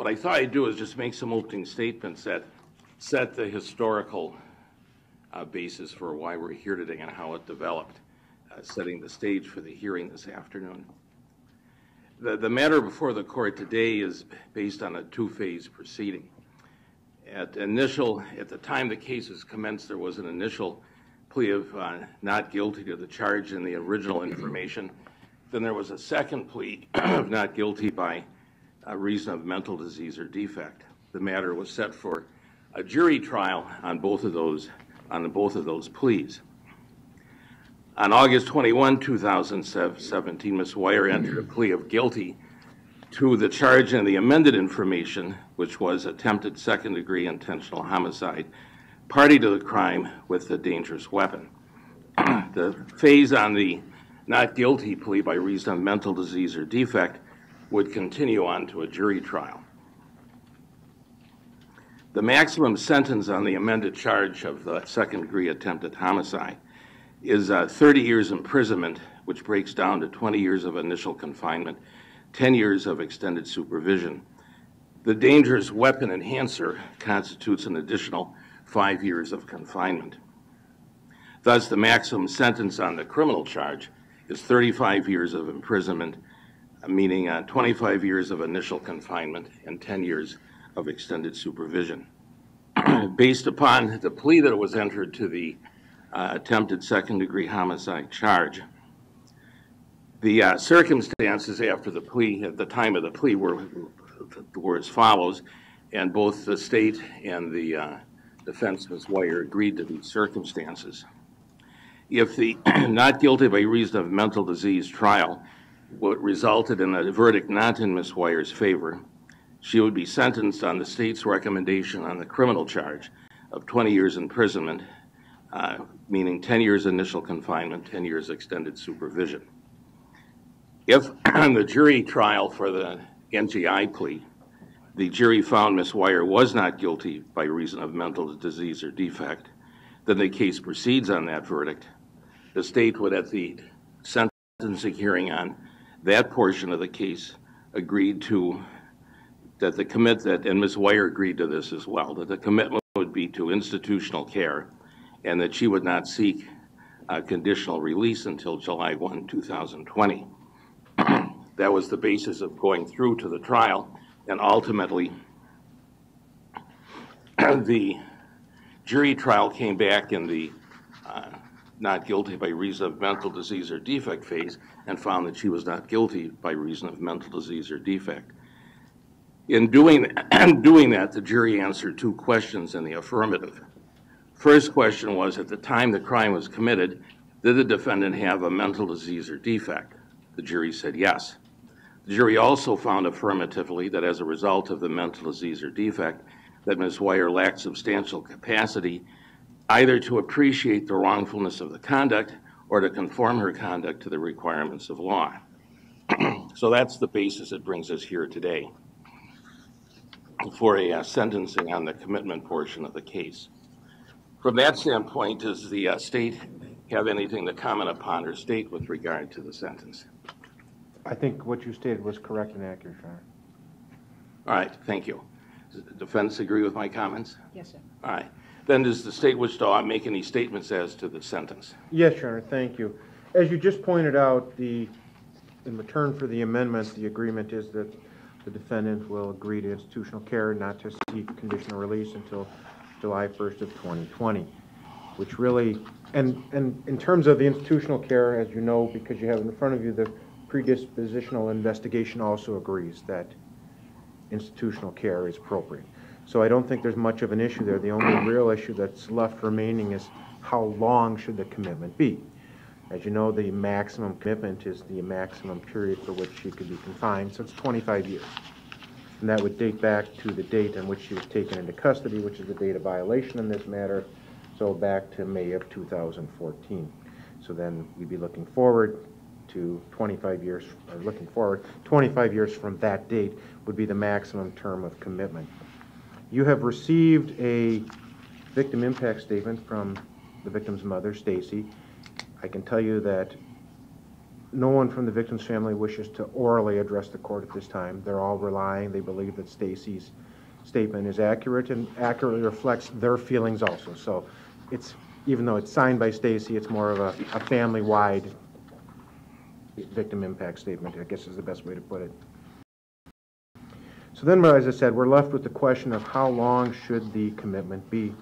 What I thought I'd do is just make some opening statements that set the historical uh, basis for why we're here today and how it developed, uh, setting the stage for the hearing this afternoon. The, the matter before the court today is based on a two-phase proceeding. At initial, at the time the case was commenced, there was an initial plea of uh, not guilty to the charge in the original information. Then there was a second plea of not guilty by uh, reason of mental disease or defect. The matter was set for a jury trial on both of those on both of those pleas. On August 21, 2017, Ms. Weier entered a plea of guilty to the charge in the amended information, which was attempted second degree intentional homicide, party to the crime with a dangerous weapon. the phase on the not guilty plea by reason of mental disease or defect would continue on to a jury trial. The maximum sentence on the amended charge of the second degree attempted homicide is uh, 30 years imprisonment, which breaks down to 20 years of initial confinement, 10 years of extended supervision. The dangerous weapon enhancer constitutes an additional five years of confinement. Thus, the maximum sentence on the criminal charge is 35 years of imprisonment, meaning uh, 25 years of initial confinement and 10 years of extended supervision. Based upon the plea that was entered to the uh, attempted second degree homicide charge, the uh, circumstances after the plea, at the time of the plea, were, were as follows, and both the state and the uh, defense, Ms. Weier, agreed to these circumstances. If the not guilty by reason of mental disease trial resulted in a verdict not in Ms. Weier's favor, she would be sentenced on the state's recommendation on the criminal charge of 20 years imprisonment, uh, meaning 10 years initial confinement, 10 years extended supervision. If on the jury trial for the NGI plea, the jury found Ms. Weier was not guilty by reason of mental disease or defect, then the case proceeds on that verdict. The state would, at the sentencing hearing on that portion of the case, agreed to that the commit that, and Ms. Weier agreed to this as well, that the commitment would be to institutional care and that she would not seek a conditional release until July 1, 2020. that was the basis of going through to the trial, and ultimately, the jury trial came back in the uh, not guilty by reason of mental disease or defect phase and found that she was not guilty by reason of mental disease or defect. In doing, doing that, the jury answered two questions in the affirmative. First question was, at the time the crime was committed, did the defendant have a mental disease or defect? The jury said yes. The jury also found affirmatively that as a result of the mental disease or defect, that Ms. Weier lacked substantial capacity either to appreciate the wrongfulness of the conduct or to conform her conduct to the requirements of law. so that's the basis that brings us here today for a uh, sentencing on the commitment portion of the case. From that standpoint, does the uh, state have anything to comment upon or state with regard to the sentence? I think what you stated was correct and accurate, Your Honor. All right, thank you. Does the defense agree with my comments? Yes, sir. All right. Then does the state wish to make any statements as to the sentence? Yes, Your Honor, thank you. As you just pointed out, the, in return for the amendment, the agreement is that the defendant will agree to institutional care not to seek conditional release until July 1st of 2020, which really, and, and in terms of the institutional care, as you know, because you have in front of you, the predispositional investigation also agrees that institutional care is appropriate. So I don't think there's much of an issue there. The only real issue that's left remaining is how long should the commitment be? As you know, the maximum commitment is the maximum period for which she could be confined, so it's 25 years. And that would date back to the date on which she was taken into custody, which is the date of violation in this matter, so back to May of 2014. So then we'd be looking forward to 25 years, or looking forward, 25 years from that date would be the maximum term of commitment. You have received a victim impact statement from the victim's mother, Stacy, I can tell you that no one from the victim's family wishes to orally address the court at this time. They're all relying, they believe that Stacy's statement is accurate and accurately reflects their feelings also. So it's, even though it's signed by Stacy, it's more of a, a family-wide victim impact statement, I guess is the best way to put it. So then, as I said, we're left with the question of how long should the commitment be?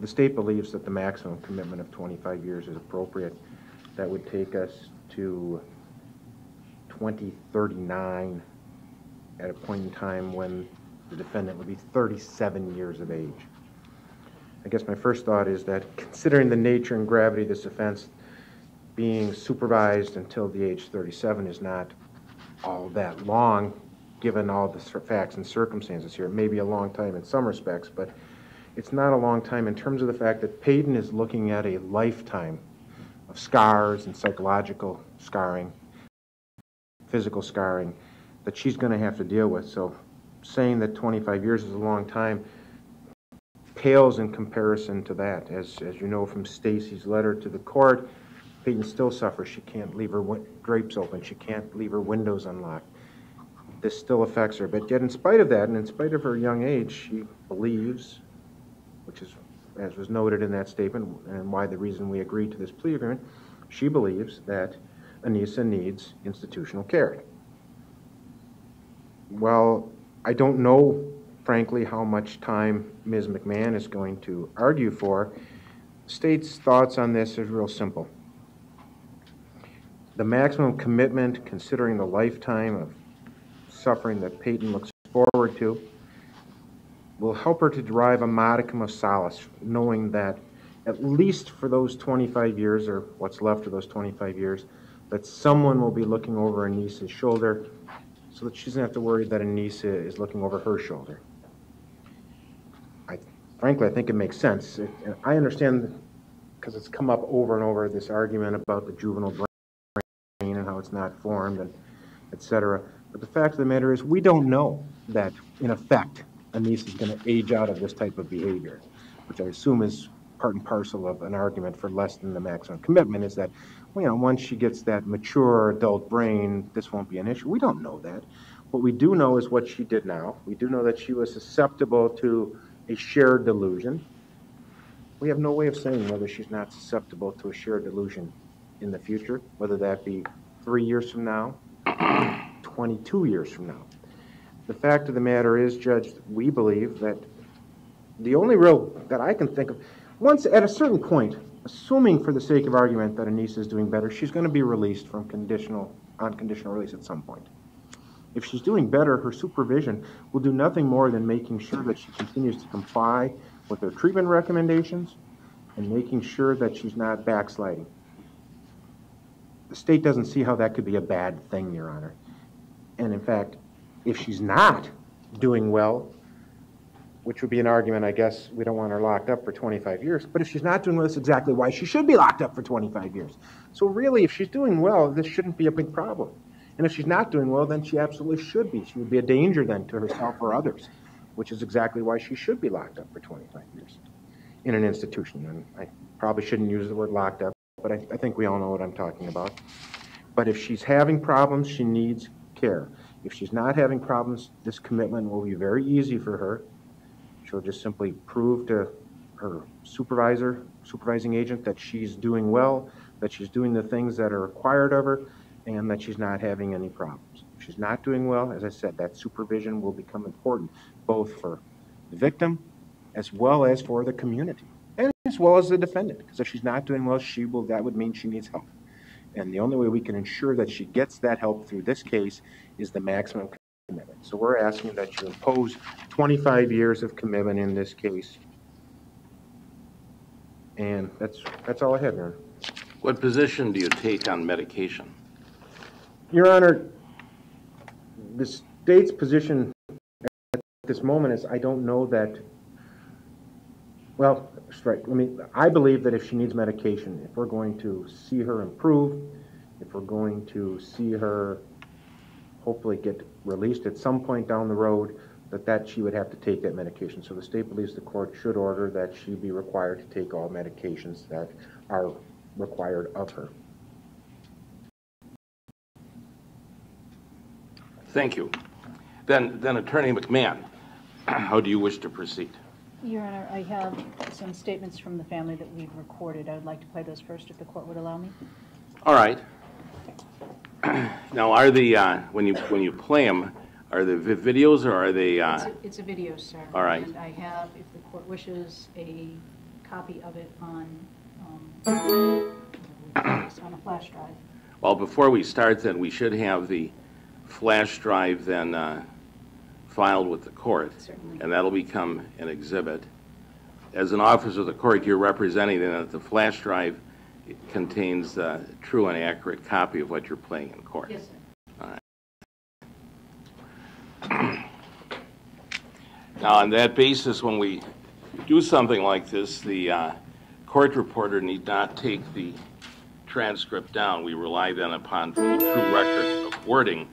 The state believes that the maximum commitment of 25 years is appropriate. That would take us to 2039 at a point in time when the defendant would be 37 years of age. I guess my first thought is that considering the nature and gravity of this offense, being supervised until the age 37 is not all that long, given all the facts and circumstances here. It may be a long time in some respects, but it's not a long time in terms of the fact that Payton is looking at a lifetime of scars and psychological scarring, physical scarring that she's going to have to deal with. So saying that 25 years is a long time pales in comparison to that. As, as you know from Stacy's letter to the court, Payton still suffers. She can't leave her drapes open. She can't leave her windows unlocked. This still affects her. But yet, in spite of that, and in spite of her young age, she believes, which is, as was noted in that statement, and why the reason we agreed to this plea agreement, she believes that Anissa needs institutional care. Well, I don't know, frankly, how much time Ms. McMahon is going to argue for. State's thoughts on this is real simple. The maximum commitment, considering the lifetime of suffering that Payton looks forward to, will help her to derive a modicum of solace, knowing that at least for those 25 years, or what's left of those 25 years, that someone will be looking over Anissa's shoulder so that she doesn't have to worry that Anissa is looking over her shoulder. I, frankly, I think it makes sense. It, I understand, because it's come up over and over, this argument about the juvenile brain and how it's not formed, and et cetera. But the fact of the matter is, we don't know that, in effect, Anissa is going to age out of this type of behavior, which I assume is part and parcel of an argument for less than the maximum commitment, is that you know, once she gets that mature adult brain, this won't be an issue. We don't know that. What we do know is what she did now. We do know that she was susceptible to a shared delusion. We have no way of saying whether she's not susceptible to a shared delusion in the future, whether that be three years from now, 22 years from now. The fact of the matter is, Judge, we believe that the only real that I can think of, once at a certain point, assuming for the sake of argument that Anissa is doing better, she's going to be released from conditional, unconditional release at some point. If she's doing better, her supervision will do nothing more than making sure that she continues to comply with her treatment recommendations and making sure that she's not backsliding. The state doesn't see how that could be a bad thing, Your Honor. And in fact, if she's not doing well, which would be an argument, I guess, we don't want her locked up for 25 years. But if she's not doing well, that's exactly why she should be locked up for 25 years. So really, if she's doing well, this shouldn't be a big problem. And if she's not doing well, then she absolutely should be. She would be a danger then to herself or others, which is exactly why she should be locked up for 25 years in an institution. And I probably shouldn't use the word locked up, but I, I think we all know what I'm talking about. But if she's having problems, she needs care. If she's not having problems, this commitment will be very easy for her She'll just simply prove to her supervisor, supervising agent, that she's doing well, that she's doing the things that are required of her, and that she's not having any problems. If she's not doing well, as I said, that supervision will become important, both for the victim as well as for the community, and as well as the defendant. Because if she's not doing well, she will. That would mean she needs help. And the only way we can ensure that she gets that help through this case is the maximum commitment. So we're asking that you impose 25 years of commitment in this case. And that's, that's all I have, Your Honor. What position do you take on medication? Your Honor, the state's position at this moment is I don't know that, well, straight, let me, I believe that if she needs medication, if we're going to see her improve, if we're going to see her hopefully get released at some point down the road, that that she would have to take that medication. So the state believes the court should order that she be required to take all medications that are required of her. Thank you. Then, then Attorney McMahon, how do you wish to proceed? Your Honor, I have some statements from the family that we've recorded. I would like to play those first, if the court would allow me. All right. Now, are the, uh, when you, when you play them, are they videos or are they, It's uh, a- It's a video, sir. All right. And I have, if the court wishes, a copy of it on, um, on a flash drive. well, before we start then, we should have the flash drive then uh, filed with the court. Certainly. And that'll become an exhibit. As an officer of the court, you're representing that the flash drive contains a true and accurate copy of what you're playing in court. Yes, sir. Now, on that basis, when we do something like this, the uh, court reporter need not take the transcript down. We rely then upon the true record of wording,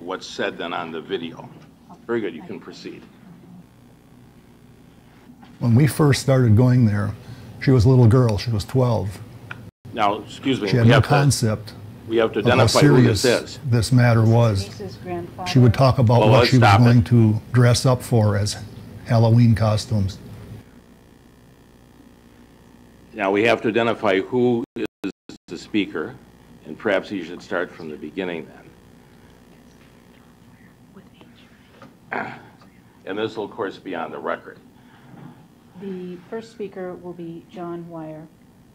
what's said then on the video. Very good, you can proceed. When we first started going there, she was a little girl. She was 12. Now, excuse me, She had we no have to, concept we have to of how identify who this is. this matter was. She would talk about Well, what she was stop it. going to dress up for as Halloween costumes. Now, we have to identify who is the speaker, and perhaps you should start from the beginning then. And this will, of course, be on the record. The first speaker will be John Weier,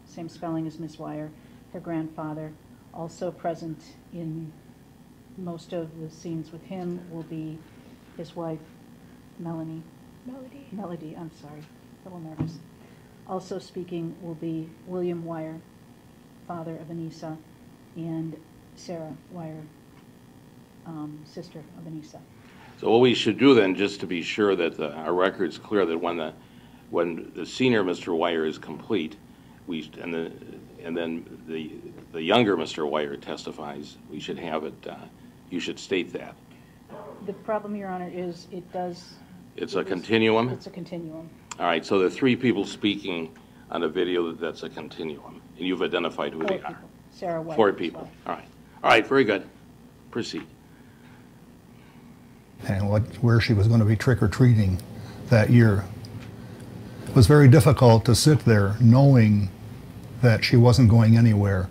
same spelling as Miss Weier, her grandfather. Also present in most of the scenes with him will be his wife, Melanie. Melody. Melody, I'm sorry, a little nervous. Also speaking will be William Weier, father of Anissa, and Sarah Weier, um, sister of Anissa. So what we should do then, just to be sure that the- our record's clear, that when the, when the senior Mr. Weier is complete, we, and the, and then the, the younger Mr. Weier testifies, we should have it, uh, you should state that. The problem, Your Honor, is it does. It's a it is- continuum? It's a continuum. All right, so the three people speaking on a video, that's a continuum, and you've identified who Four they are. Sarah White. Four people, well. all right. All right, very good. Proceed. And what, where she was going to be trick or treating that year. It was very difficult to sit there knowing that she wasn't going anywhere.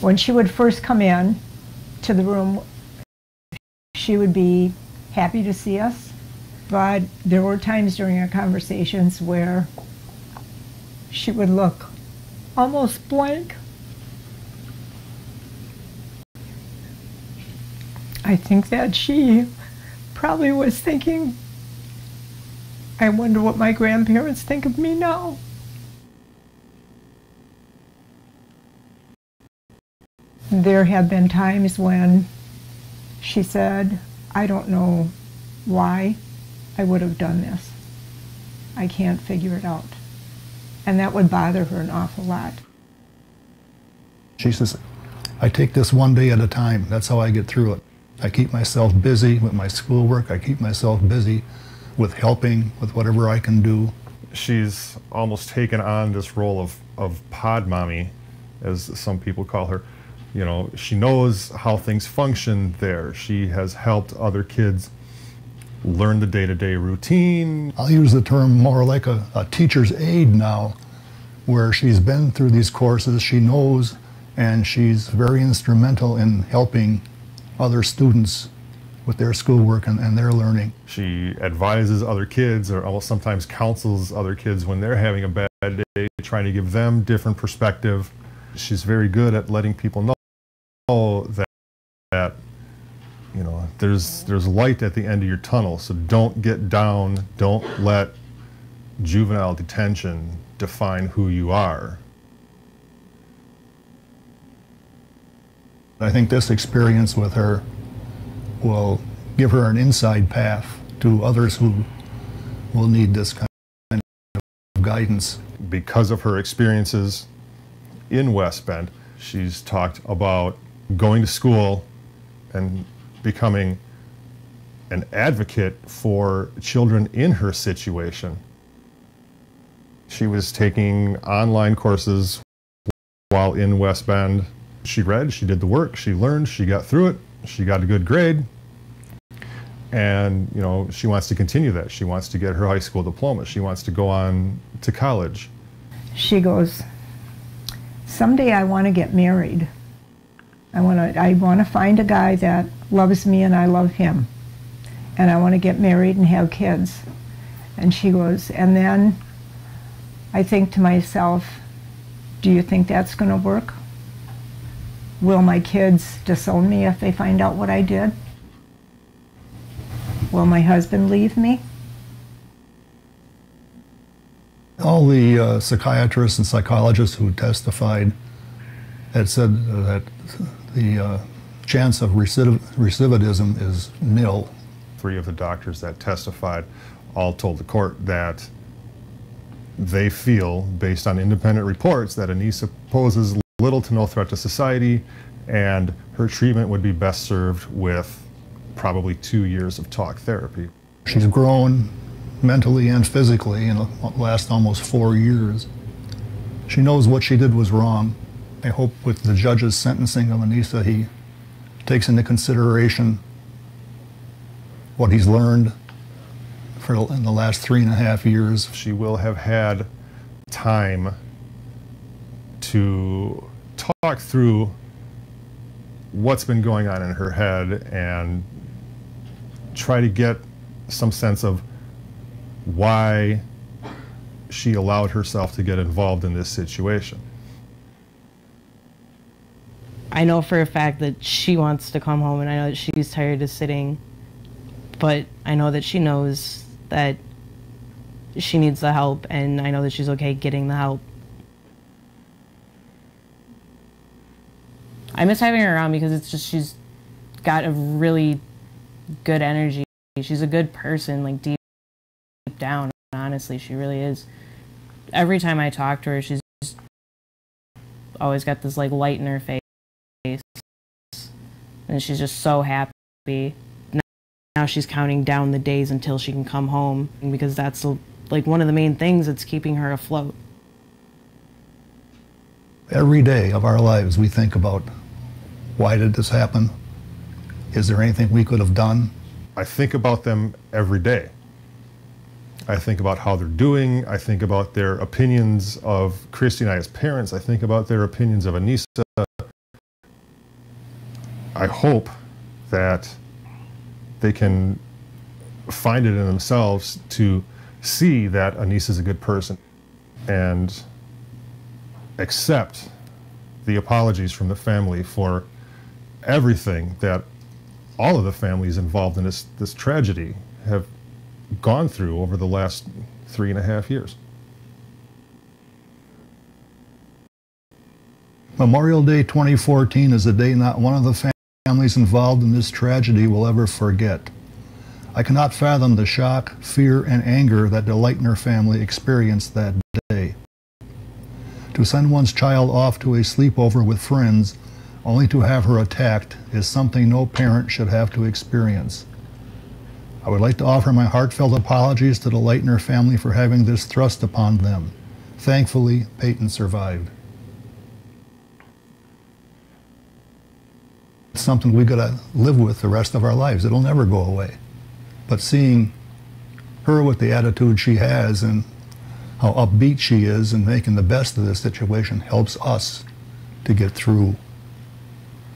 when she would first come in to the room, she would be happy to see us, but there were times during our conversations where she would look almost blank. I think that she probably was thinking, I wonder what my grandparents think of me now. There have been times when she said, I don't know why I would have done this. I can't figure it out. And that would bother her an awful lot. She says, I take this one day at a time. That's how I get through it. I keep myself busy with my schoolwork. I keep myself busy with helping with whatever I can do. she's almost taken on this role of, of pod mommy, as some people call her. You know, she knows how things function there. She has helped other kids learn the day to day routine. I'll use the term more like a, a teacher's aide now, where she's been through these courses, she knows, and she's very instrumental in helping other students with their schoolwork and, and their learning. She advises other kids or sometimes counsels other kids when they're having a bad day, trying to give them different perspective. She's very good at letting people know that, that you know there's there's light at the end of your tunnel. So don't get down. Don't let juvenile detention define who you are. I think this experience with her will give her an inside path to others who will need this kind of guidance. because of her experiences in West Bend, she's talked about going to school and becoming an advocate for children in her situation. She was taking online courses while in West Bend. She read, she did the work, she learned, she got through it, she got a good grade, and you know she wants to continue that. She wants to get her high school diploma. She wants to go on to college. She goes, Someday I want to get married. I want to I want to find a guy that loves me and I love him. And I want to get married and have kids. And she goes, and then I think to myself, do you think that's going to work? Will my kids disown me if they find out what I did? Will my husband leave me? All the uh, psychiatrists and psychologists who testified had said that the uh, chance of recidiv- recidivism is nil. Three of the doctors that testified all told the court that they feel, based on independent reports, that Anissa poses little to no threat to society and her treatment would be best served with probably two years of talk therapy. She's grown mentally and physically in the last almost four years. She knows what she did was wrong. I hope with the judge's sentencing of Anissa, he takes into consideration what he's learned for in the last three and a half years. She will have had time to talk through what's been going on in her head and try to get some sense of why she allowed herself to get involved in this situation. I know for a fact that she wants to come home and I know that she's tired of sitting, but I know that she knows that she needs the help and I know that she's okay getting the help. I miss having her around because it's just she's got a really good energy. She's a good person, like deep, deep down. Honestly, she really is. Every time I talk to her, she's always got this like light in her face, and she's just so happy. Now she's counting down the days until she can come home because that's like one of the main things that's keeping her afloat. Every day of our lives, we think about why did this happen? Is there anything we could have done? I think about them every day. I think about how they're doing. I think about their opinions of Christy and I as parents. I think about their opinions of Anissa. I hope that they can find it in themselves to see that Anissa is a good person and accept the apologies from the family for everything that all of the families involved in this, this tragedy have gone through over the last three and a half years. Memorial Day 2014 is a day not one of the families involved in this tragedy will ever forget. I cannot fathom the shock, fear, and anger that the Leutner family experienced that day. To send one's child off to a sleepover with friends only to have her attacked is something no parent should have to experience. I would like to offer my heartfelt apologies to the Leutner family for having this thrust upon them. Thankfully, Payton survived. It's something we gotta live with the rest of our lives. It'll never go away. But seeing her with the attitude she has and how upbeat she is and making the best of this situation helps us to get through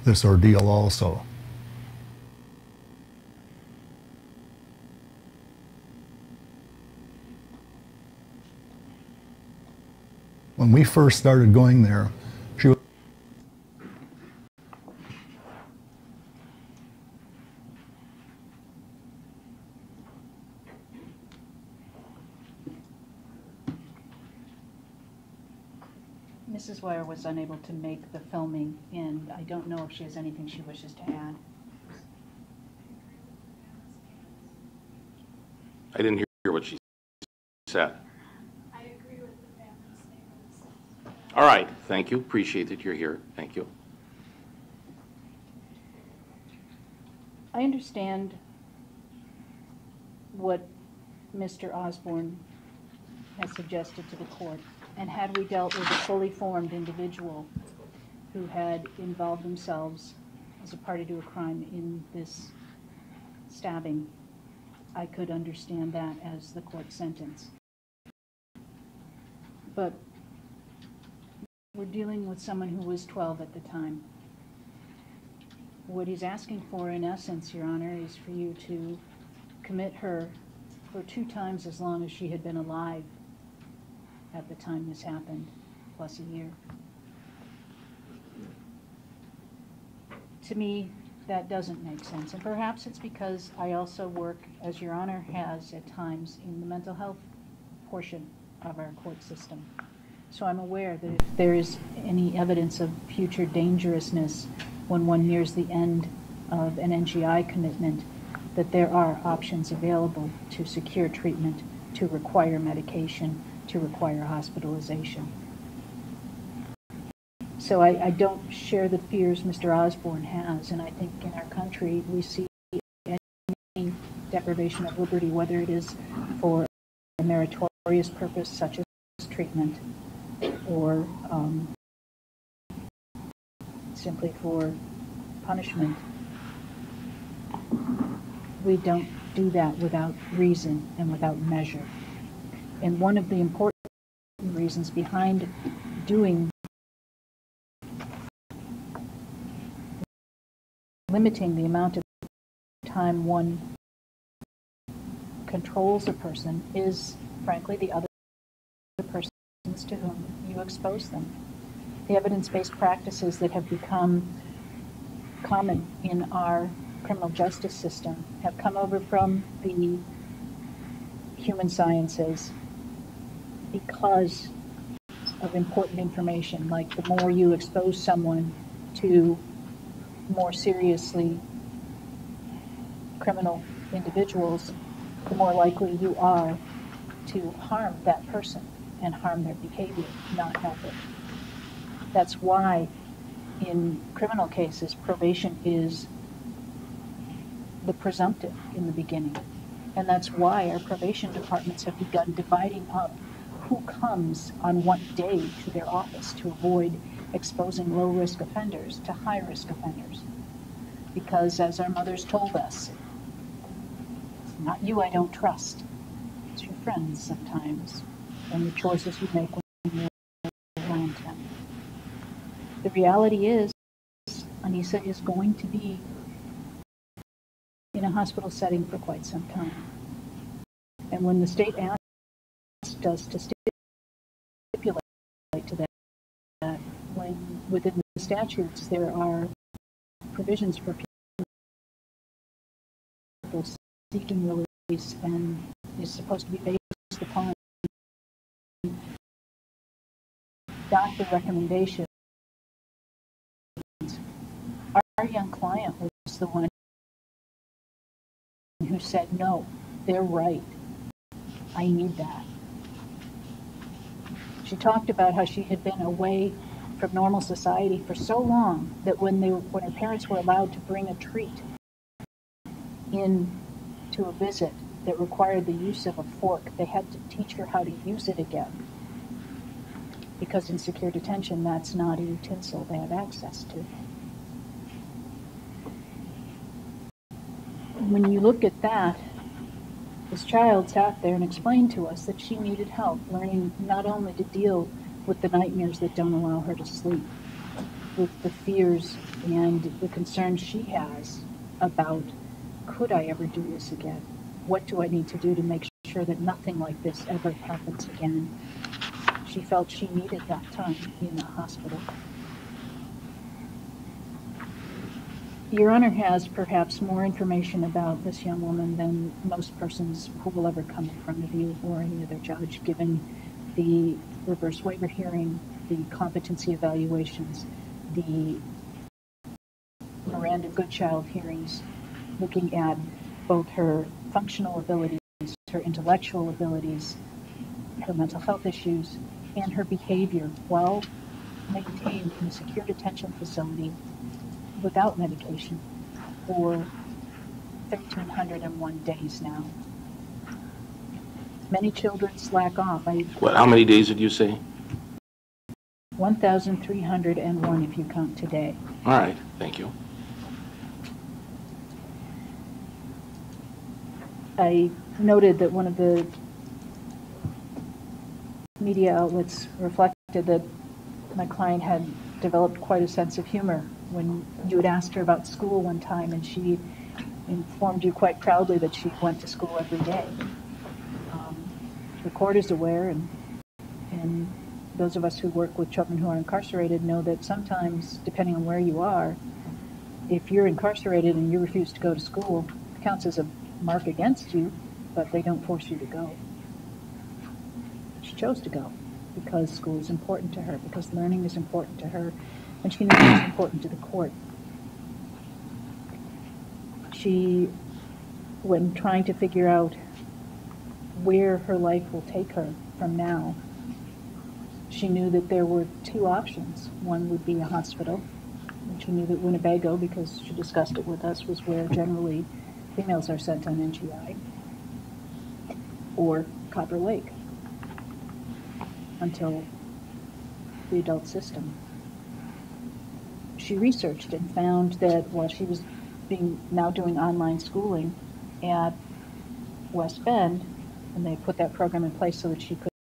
this ordeal also. When we first started going there, she was Mrs. Weier was unable to make the filming, and I don't know if she has anything she wishes to add. I didn't hear what she said. I agree with the family statements. All right, thank you. Appreciate that you're here. Thank you. I understand what Mr. Osborne has suggested to the court. And had we dealt with a fully formed individual who had involved themselves as a party to a crime in this stabbing, I could understand that as the court sentence. But we're dealing with someone who was 12 at the time. What he's asking for, in essence, Your Honor, is for you to commit her for two times as long as she had been alive at the time this happened, plus a year. To me, that doesn't make sense, and perhaps it's because I also work, as Your Honor has at times, in the mental health portion of our court system. So I'm aware that if there is any evidence of future dangerousness when one nears the end of an NGI commitment, that there are options available to secure treatment, to require medication, to require hospitalization. So I, I don't share the fears Mr. Osborne has, and I think in our country we see any deprivation of liberty, whether it is for a meritorious purpose such as treatment, or um, simply for punishment. We don't do that without reason and without measure. And one of the important reasons behind doing limiting the amount of time one controls a person is frankly the other persons to whom you expose them. The evidence-based practices that have become common in our criminal justice system have come over from the human sciences because of important information, like the more you expose someone to more seriously criminal individuals, the more likely you are to harm that person and harm their behavior, not help it. That's why in criminal cases, probation is the presumptive in the beginning. And that's why our probation departments have begun dividing up who comes on what day to their office to avoid exposing low-risk offenders to high-risk offenders. Because as our mothers told us, it's not you I don't trust, it's your friends sometimes, and the choices you make when you're around them. The reality is, Anissa is going to be in a hospital setting for quite some time. And when the state asked us to stipulate to that, that when within the statutes there are provisions for people seeking release and is supposed to be based upon doctor recommendations. Our, our young client was the one who said, no, they're right. I need that. She talked about how she had been away from normal society for so long that when they when her parents were allowed to bring a treat in to a visit that required the use of a fork, they had to teach her how to use it again. Because in secure detention, that's not a utensil they have access to. when you look at that, this child sat there and explained to us that she needed help learning not only to deal with the nightmares that don't allow her to sleep, with the fears and the concerns she has about could I ever do this again? What do I need to do to make sure that nothing like this ever happens again? She felt she needed that time in the hospital. Your Honor has perhaps more information about this young woman than most persons who will ever come in front of you or any other judge, given the reverse waiver hearing, the competency evaluations, the Miranda Goodchild hearings, looking at both her functional abilities, her intellectual abilities, her mental health issues, and her behavior while maintained in a secure detention facility without medication for 1,301 days now. Many children slack off. I, What, how many days did you say? 1,301 if you count today. All right, thank you. I noted that one of the media outlets reflected that my client had developed quite a sense of humor when you had asked her about school one time and she informed you quite proudly that she went to school every day. Um, the court is aware and, and those of us who work with children who are incarcerated know that sometimes, depending on where you are, if you're incarcerated and you refuse to go to school, it counts as a mark against you, but they don't force you to go. She chose to go because school is important to her, because learning is important to her, and she knows it's important to the court. She, when trying to figure out where her life will take her from now, she knew that there were two options. One would be a hospital, and she knew that Winnebago, because she discussed it with us, was where generally females are sent on NGI, or Copper Lake until the adult system. She researched and found that while she was being now doing online schooling at West Bend, and they put that program in place so that she could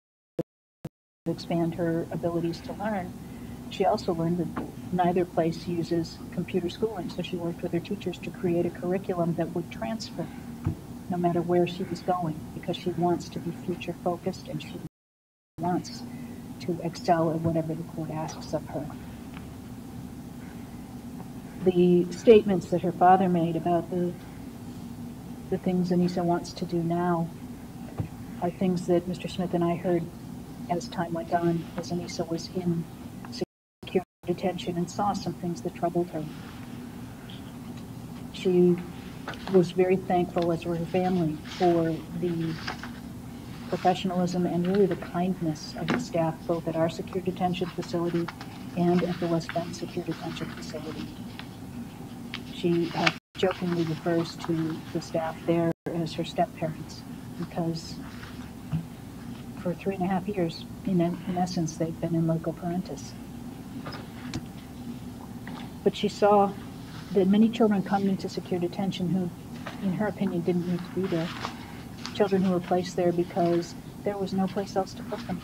expand her abilities to learn, she also learned that neither place uses computer schooling, so she worked with her teachers to create a curriculum that would transfer no matter where she was going because she wants to be future focused and she wants to excel at whatever the court asks of her. The statements that her father made about the the things Anissa wants to do now are things that Mr. Smith and I heard as time went on, as Anissa was in secure detention and saw some things that troubled her. She was very thankful, as were her family, for the professionalism and really the kindness of the staff, both at our secure detention facility and at the West Bend Secure Detention Facility. She uh, jokingly refers to the staff there as her step-parents because for three and a half years, in, in essence, they've been in loco parentis. But she saw that many children come into secure detention who, in her opinion, didn't need to be there children who were placed there because there was no place else to put them.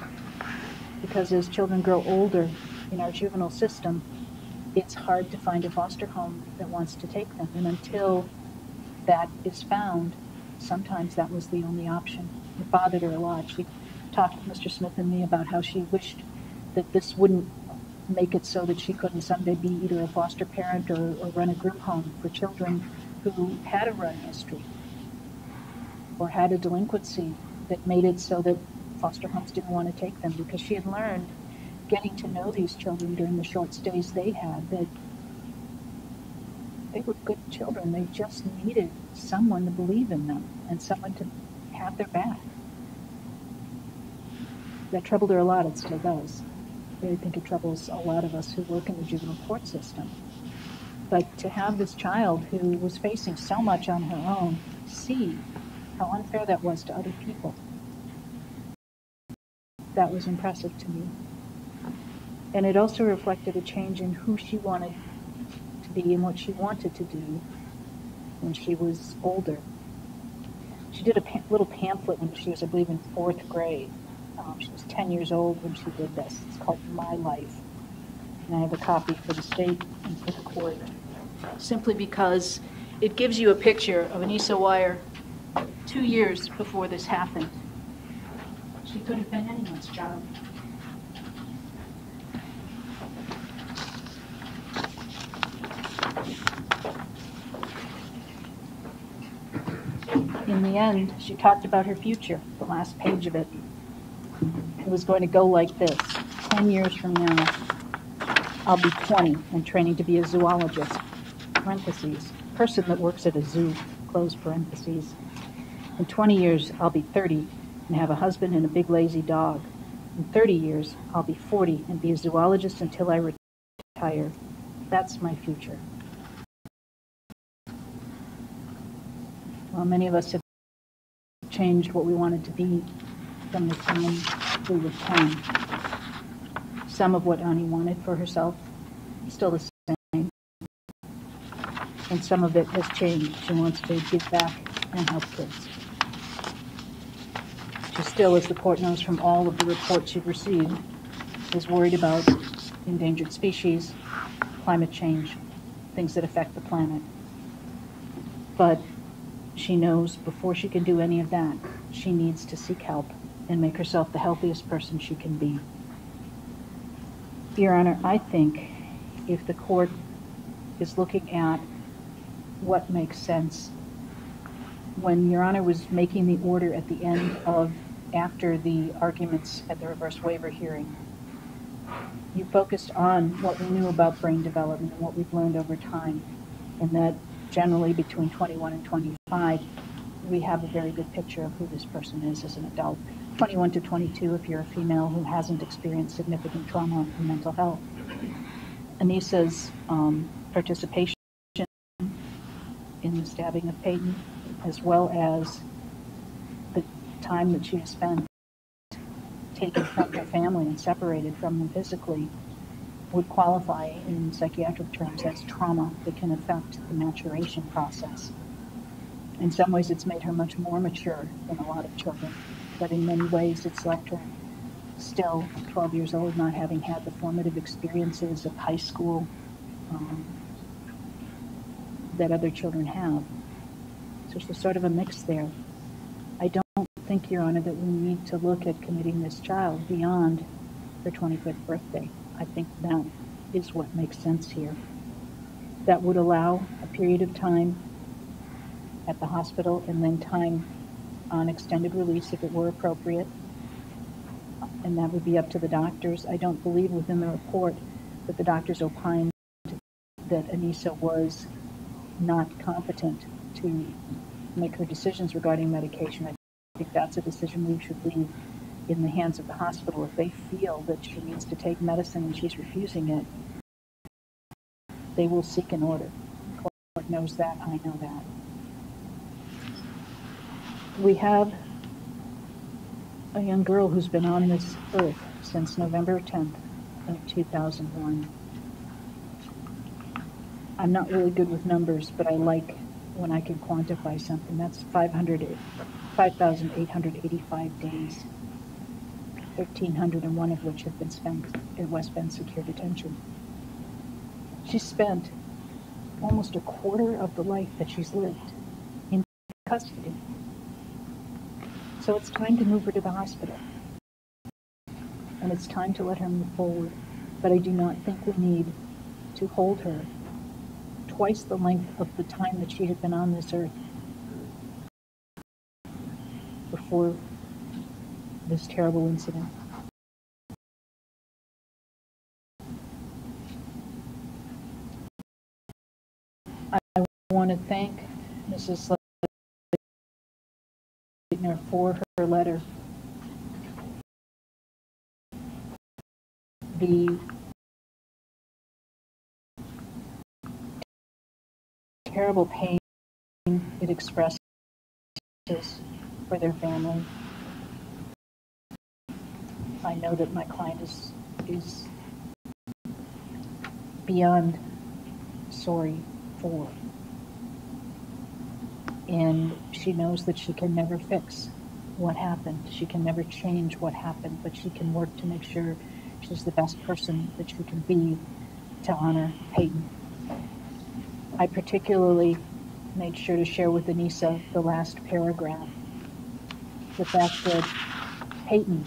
Because as children grow older in our juvenile system, it's hard to find a foster home that wants to take them. And until that is found, sometimes that was the only option. It bothered her a lot. She talked to Mr. Smith and me about how she wished that this wouldn't make it so that she couldn't someday be either a foster parent or, or run a group home for children who had a run history or had a delinquency that made it so that foster homes didn't want to take them because she had learned getting to know these children during the short stays they had that they were good children. They just needed someone to believe in them and someone to have their back. That troubled her a lot. It still does. I think it troubles a lot of us who work in the juvenile court system. But to have this child who was facing so much on her own see how unfair that was to other people. That was impressive to me. And it also reflected a change in who she wanted to be and what she wanted to do when she was older. She did a little pamphlet when she was, I believe, in fourth grade. Um, she was 10 years old when she did this. It's called My Life. And I have a copy for the state and for the court. Simply because it gives you a picture of Anissa Weier two years before this happened. She could have been anyone's child. In the end, she talked about her future, the last page of it. It was going to go like this. Ten years from now, I'll be 20 and training to be a zoologist, parentheses, person that works at a zoo, close parentheses. In 20 years, I'll be 30 and have a husband and a big lazy dog. In 30 years, I'll be 40 and be a zoologist until I retire. That's my future. Well, many of us have changed what we wanted to be from the time we were 10. Some of what Annie wanted for herself is still the same. And some of it has changed. She wants to give back and help kids. She still, as the court knows from all of the reports you've received, is worried about endangered species, climate change, things that affect the planet. But she knows before she can do any of that, she needs to seek help and make herself the healthiest person she can be. Your Honor, I think if the court is looking at what makes sense, when Your Honor was making the order at the end of, after the arguments at the reverse waiver hearing, you focused on what we knew about brain development and what we've learned over time, and that generally between 21 and 25, we have a very good picture of who this person is as an adult. 21 to 22, if you're a female who hasn't experienced significant trauma and mental health. Anissa's um, participation in the stabbing of Payton, as well as the time that she has spent taken from her family and separated from them physically, would qualify in psychiatric terms as trauma that can affect the maturation process. In some ways, it's made her much more mature than a lot of children, but in many ways, it's left her still 12 years old, not having had the formative experiences of high school um, that other children have. So there's sort of a mix there. I don't think, Your Honor, that we need to look at committing this child beyond her 25th birthday. I think that is what makes sense here. That would allow a period of time at the hospital and then time on extended release if it were appropriate. And that would be up to the doctors. I don't believe within the report that the doctors opined that Anissa was not competent to make her decisions regarding medication. I think that's a decision we should leave in the hands of the hospital. If they feel that she needs to take medicine and she's refusing it, they will seek an order. Court knows that, I know that. We have a young girl who's been on this earth since November 10th of 2001. I'm not really good with numbers, but I like when I can quantify something. That's 500, 5,885 days, 1,301 of which have been spent in West Bend Secure Detention. She's spent almost a quarter of the life that she's lived in custody. So it's time to move her to the hospital. And it's time to let her move forward. But I do not think we need to hold her twice the length of the time that she had been on this earth before this terrible incident. I want to thank Mrs. Leutner for her letter. The terrible pain it expresses for their family. I know that my client is is beyond sorry for. And she knows that she can never fix what happened. She can never change what happened, but she can work to make sure she's the best person that she can be to honor Payton. I particularly made sure to share with Anissa the last paragraph. The fact that Payton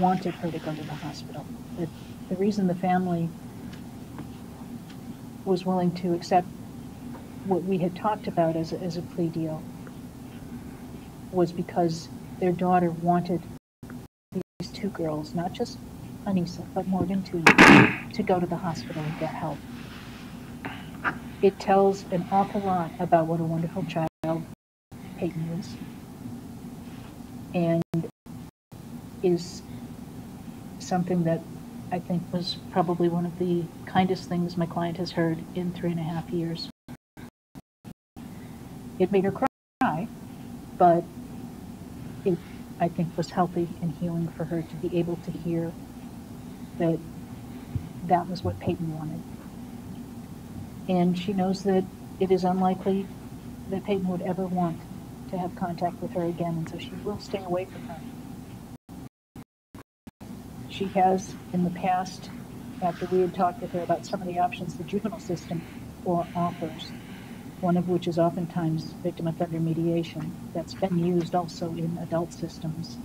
wanted her to go to the hospital. That the reason the family was willing to accept what we had talked about as a, as a plea deal was because their daughter wanted these two girls, not just Anissa, but Morgan two, to go to the hospital and get help. It tells an awful lot about what a wonderful child Payton is. And is something that I think was probably one of the kindest things my client has heard in three and a half years. It made her cry, but it, I think, was healthy and healing for her to be able to hear that that was what Payton wanted. And she knows that it is unlikely that Payton would ever want to have contact with her again, and so she will stay away from her. She has, in the past, after we had talked with her about some of the options the juvenile system or offers, one of which is oftentimes victim offender mediation, that's been used also in adult systems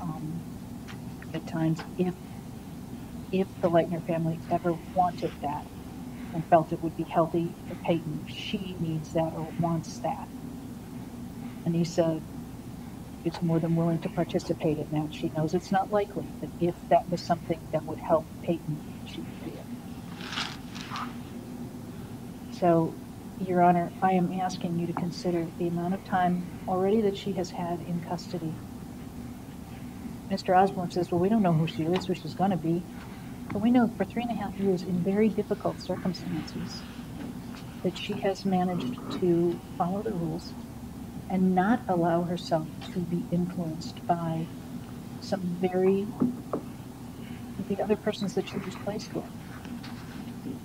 um, at times if if the Leutner family ever wanted that and felt it would be healthy for Payton, she needs that or wants that. Anissa is more than willing to participate in that. She knows it's not likely, but if that was something that would help Payton, she would do it. So, Your Honor, I am asking you to consider the amount of time already that she has had in custody. Mr. Osborne says, well, we don't know who she is, who she's going to be. But we know for three and a half years, in very difficult circumstances, that she has managed to follow the rules and not allow herself to be influenced by some very the other persons that she was placed with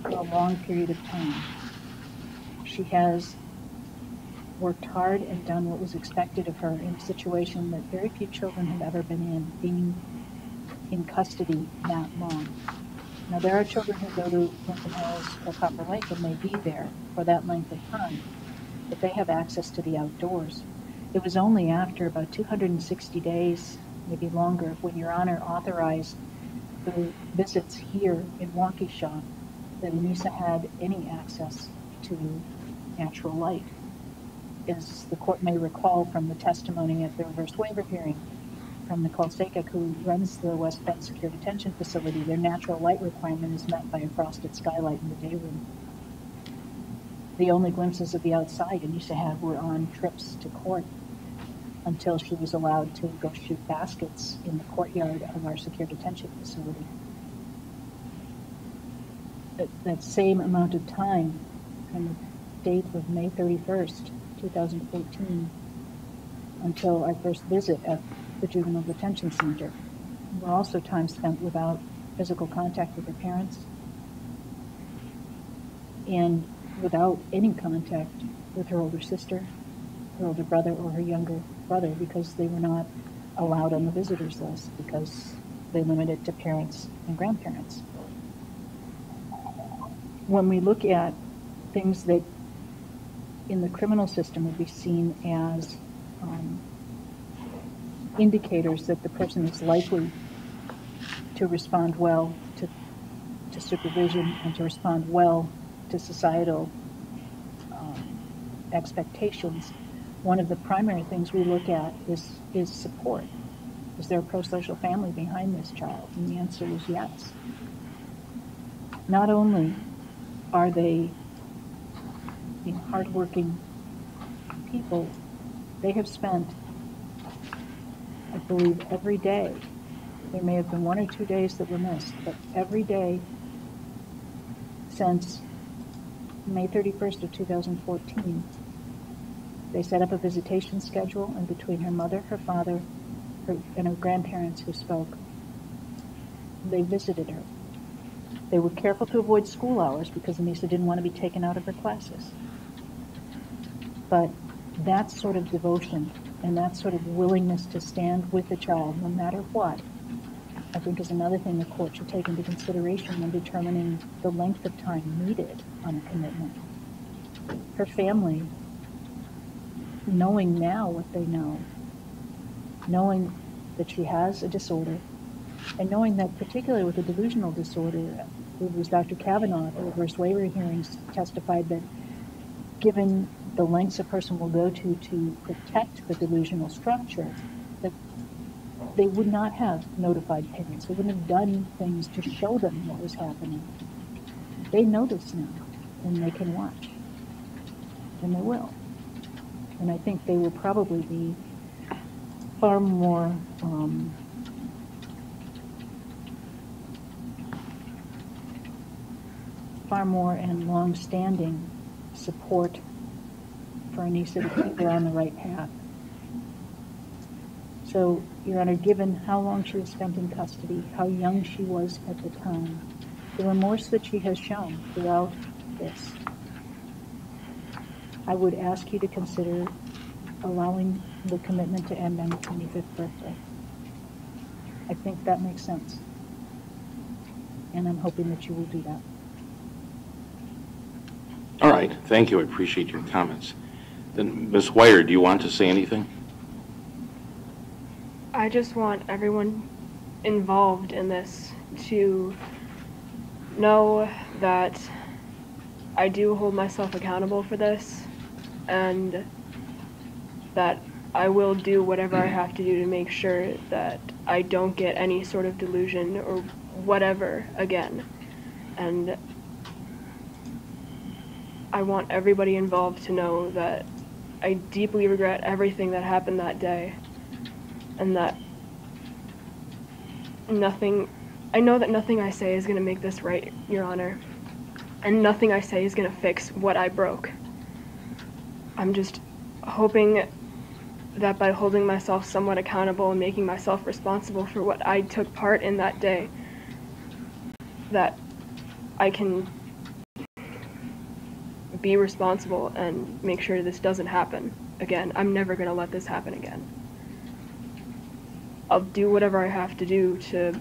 for a long period of time. She has worked hard and done what was expected of her in a situation that very few children have ever been in, being in custody that long. Now, there are children who go to Lincoln Hills or Copper Lake and may be there for that length of time, but they have access to the outdoors. It was only after about 260 days, maybe longer, when Your Honor authorized the visits here in Waukesha that Anissa had any access to natural light. As the court may recall from the testimony at the reverse waiver hearing from Nicole Sakik, who runs the West Bend Secure Detention Facility, their natural light requirement is met by a frosted skylight in the day room. The only glimpses of the outside Anissa had were on trips to court until she was allowed to go shoot baskets in the courtyard of our secure detention facility. That, that same amount of time from the date of May 31st, 2014, until our first visit at the Juvenile Detention Center, were also time spent without physical contact with her parents and without any contact with her older sister, her older brother, or her younger brother because they were not allowed on the visitors list because they limited to parents and grandparents. When we look at things that in the criminal system would be seen as um, indicators that the person is likely to respond well to, to supervision and to respond well to societal um, expectations, one of the primary things we look at is, is support. Is there a pro-social family behind this child? And the answer is yes. Not only are they you know, hardworking people, they have spent, I believe, every day. There may have been one or two days that were missed, but every day since May 31st of 2014, they set up a visitation schedule, and between her mother, her father, her, and her grandparents who spoke, they visited her. They were careful to avoid school hours because Anissa didn't want to be taken out of her classes. But that sort of devotion and that sort of willingness to stand with the child no matter what, I think is another thing the court should take into consideration when determining the length of time needed on a commitment. Her family knowing now what they know, knowing that she has a disorder, and knowing that particularly with a delusional disorder, it was Dr. Kavanaugh at the reverse waiver hearings testified that given the lengths a person will go to to protect the delusional structure, they would not have notified parents. They wouldn't have done things to show them what was happening. They this now, and they can watch, and they will. And I think they will probably be far more um, far more and long-standing support for to keep her on the right path. So, Your Honor, given how long she was spent in custody, how young she was at the time, the remorse that she has shown throughout this, I would ask you to consider allowing the commitment to end on the 25th birthday. I think that makes sense. and I'm hoping that you will do that. All right, thank you, I appreciate your comments. Then, Ms. Weier, do you want to say anything? I just want everyone involved in this to know that I do hold myself accountable for this and that I will do whatever I have to do to make sure that I don't get any sort of delusion or whatever again. And I want everybody involved to know that I deeply regret everything that happened that day and that nothing I know that nothing I say is going to make this right, Your Honor. And nothing I say is going to fix what I broke. I'm just hoping that by holding myself somewhat accountable and making myself responsible for what I took part in that day, that I can be responsible and make sure this doesn't happen again. I'm never going to let this happen again. I'll do whatever I have to do to.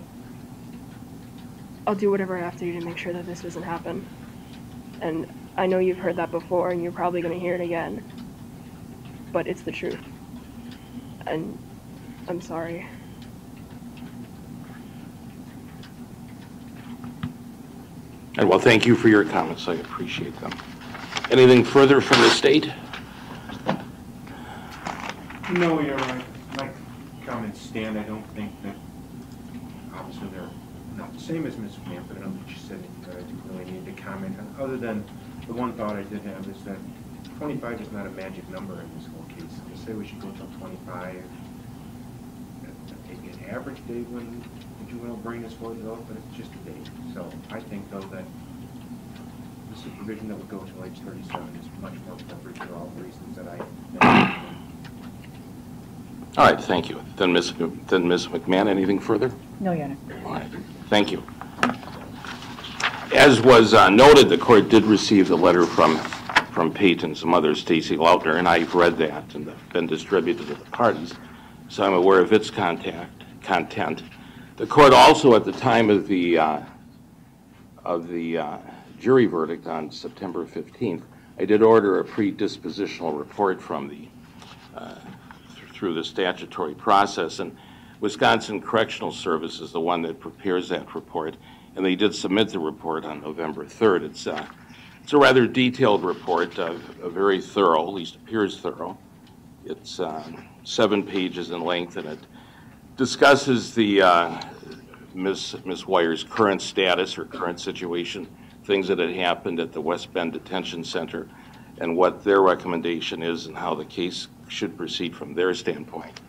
I'll do whatever I have to do to make sure that this doesn't happen. And I know you've heard that before, and you're probably going to hear it again. But it's the truth. And I'm sorry. And well, thank you for your comments, I appreciate them. Anything further from the state? No, Your Honor, my stand. I don't think that, obviously, they're not the same as Ms. Camp, but I don't think she said that I do really need to comment on, other than the one thought I did have is that 25 is not a magic number in this whole case. I say we should go till 25. That- Maybe an average day when the juvenile brain is fully developed, but it's just a day. So I think, though, that the supervision that would go till age 37 is much more appropriate for all the reasons that I. All right, thank you. Then Ms. Then Ms. McMahon, anything further? No, Your Honor. All right, thank you. As was uh, noted, the court did receive the letter from, from Payton's mother, Stacy Leutner, and I've read that and been distributed to the parties, so I'm aware of its contact, content. The court also, at the time of the, uh, of the uh, jury verdict on September 15th, I did order a predispositional report from the through the statutory process. And Wisconsin Correctional Service is the one that prepares that report, and they did submit the report on November 3rd. It's, uh, it's a rather detailed report, uh, very thorough, at least appears thorough. It's uh, seven pages in length, and it discusses the uh, Ms. Ms. Weier's current status or current situation, things that had happened at the West Bend Detention Center, and what their recommendation is and how the case should proceed from their standpoint.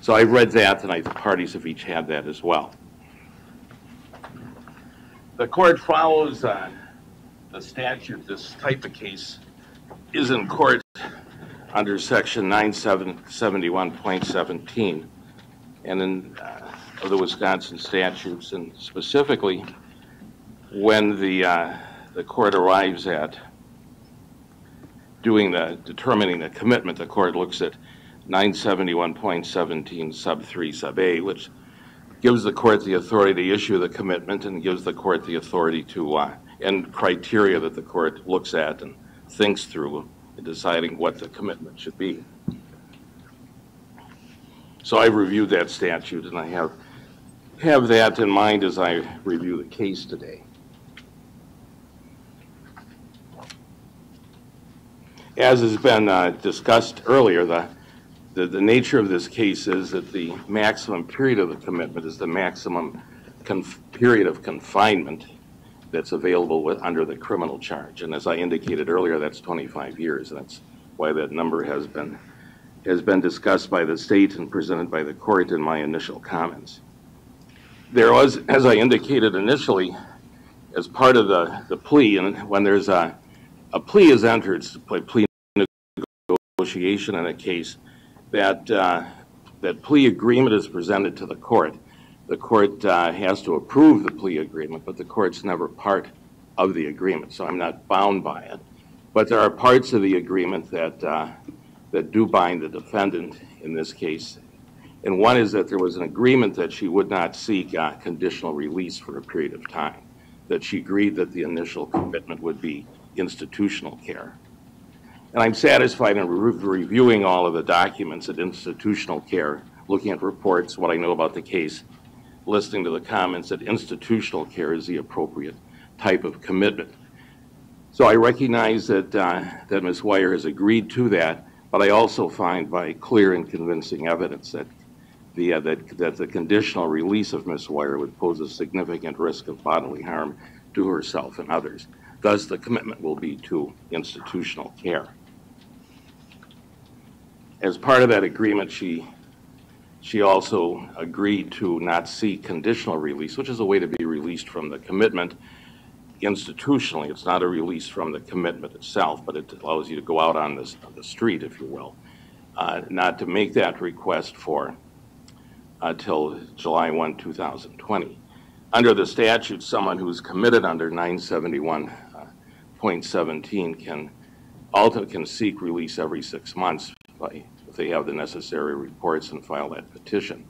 So I've read that, and I, the parties have each had that as well. The court follows the statute. This type of case is in court under section 9771.17 and in uh, of the Wisconsin statutes, and specifically when the uh, the court arrives at doing the, determining the commitment, the court looks at 971.17 sub 3 sub A, which gives the court the authority to issue the commitment and gives the court the authority to, uh, and criteria that the court looks at and thinks through in deciding what the commitment should be. So I've reviewed that statute and I have, have that in mind as I review the case today. As has been uh, discussed earlier, the, the, the nature of this case is that the maximum period of the commitment is the maximum period of confinement that's available with, under the criminal charge. And as I indicated earlier, that's 25 years. That's why that number has been has been discussed by the state and presented by the court in my initial comments. There was, as I indicated initially, as part of the, the plea, and when there's a, a plea is entered, it's a plea negotiation in a case, that, uh, that plea agreement is presented to the court. The court uh, has to approve the plea agreement, but the court's never part of the agreement, so I'm not bound by it. But there are parts of the agreement that, uh, that do bind the defendant in this case. And one is that there was an agreement that she would not seek uh, conditional release for a period of time. that she agreed that the initial commitment would be institutional care. And I'm satisfied in re- reviewing all of the documents at institutional care, looking at reports, what I know about the case, listening to the comments that institutional care is the appropriate type of commitment. So I recognize that, uh, that Ms. Weier has agreed to that, but I also find by clear and convincing evidence that the, uh, that, that the conditional release of Ms. Weier would pose a significant risk of bodily harm to herself and others. Thus, the commitment will be to institutional care. As part of that agreement, she, she also agreed to not seek conditional release, which is a way to be released from the commitment institutionally. It's not a release from the commitment itself, but it allows you to go out on the, on the street, if you will. Uh, not to make that request for until July 1, 2020. Under the statute, someone who's committed under 971.17 can also can seek release every six months by, if they have the necessary reports and file that petition.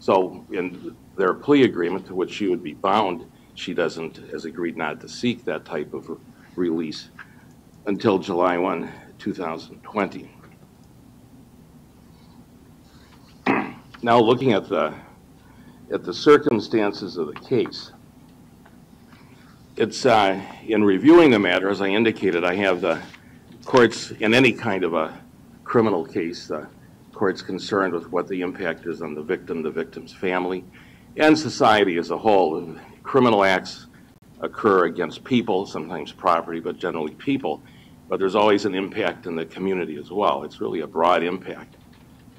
So in their plea agreement to which she would be bound, she doesn't, has agreed not to seek that type of re- release until July 1, 2020. Now, looking at the, at the circumstances of the case, it's, uh, in reviewing the matter, as I indicated, I have the courts, in any kind of a criminal case, the court's concerned with what the impact is on the victim, the victim's family, and society as a whole. Criminal acts occur against people, sometimes property, but generally people, but there's always an impact in the community as well. It's really a broad impact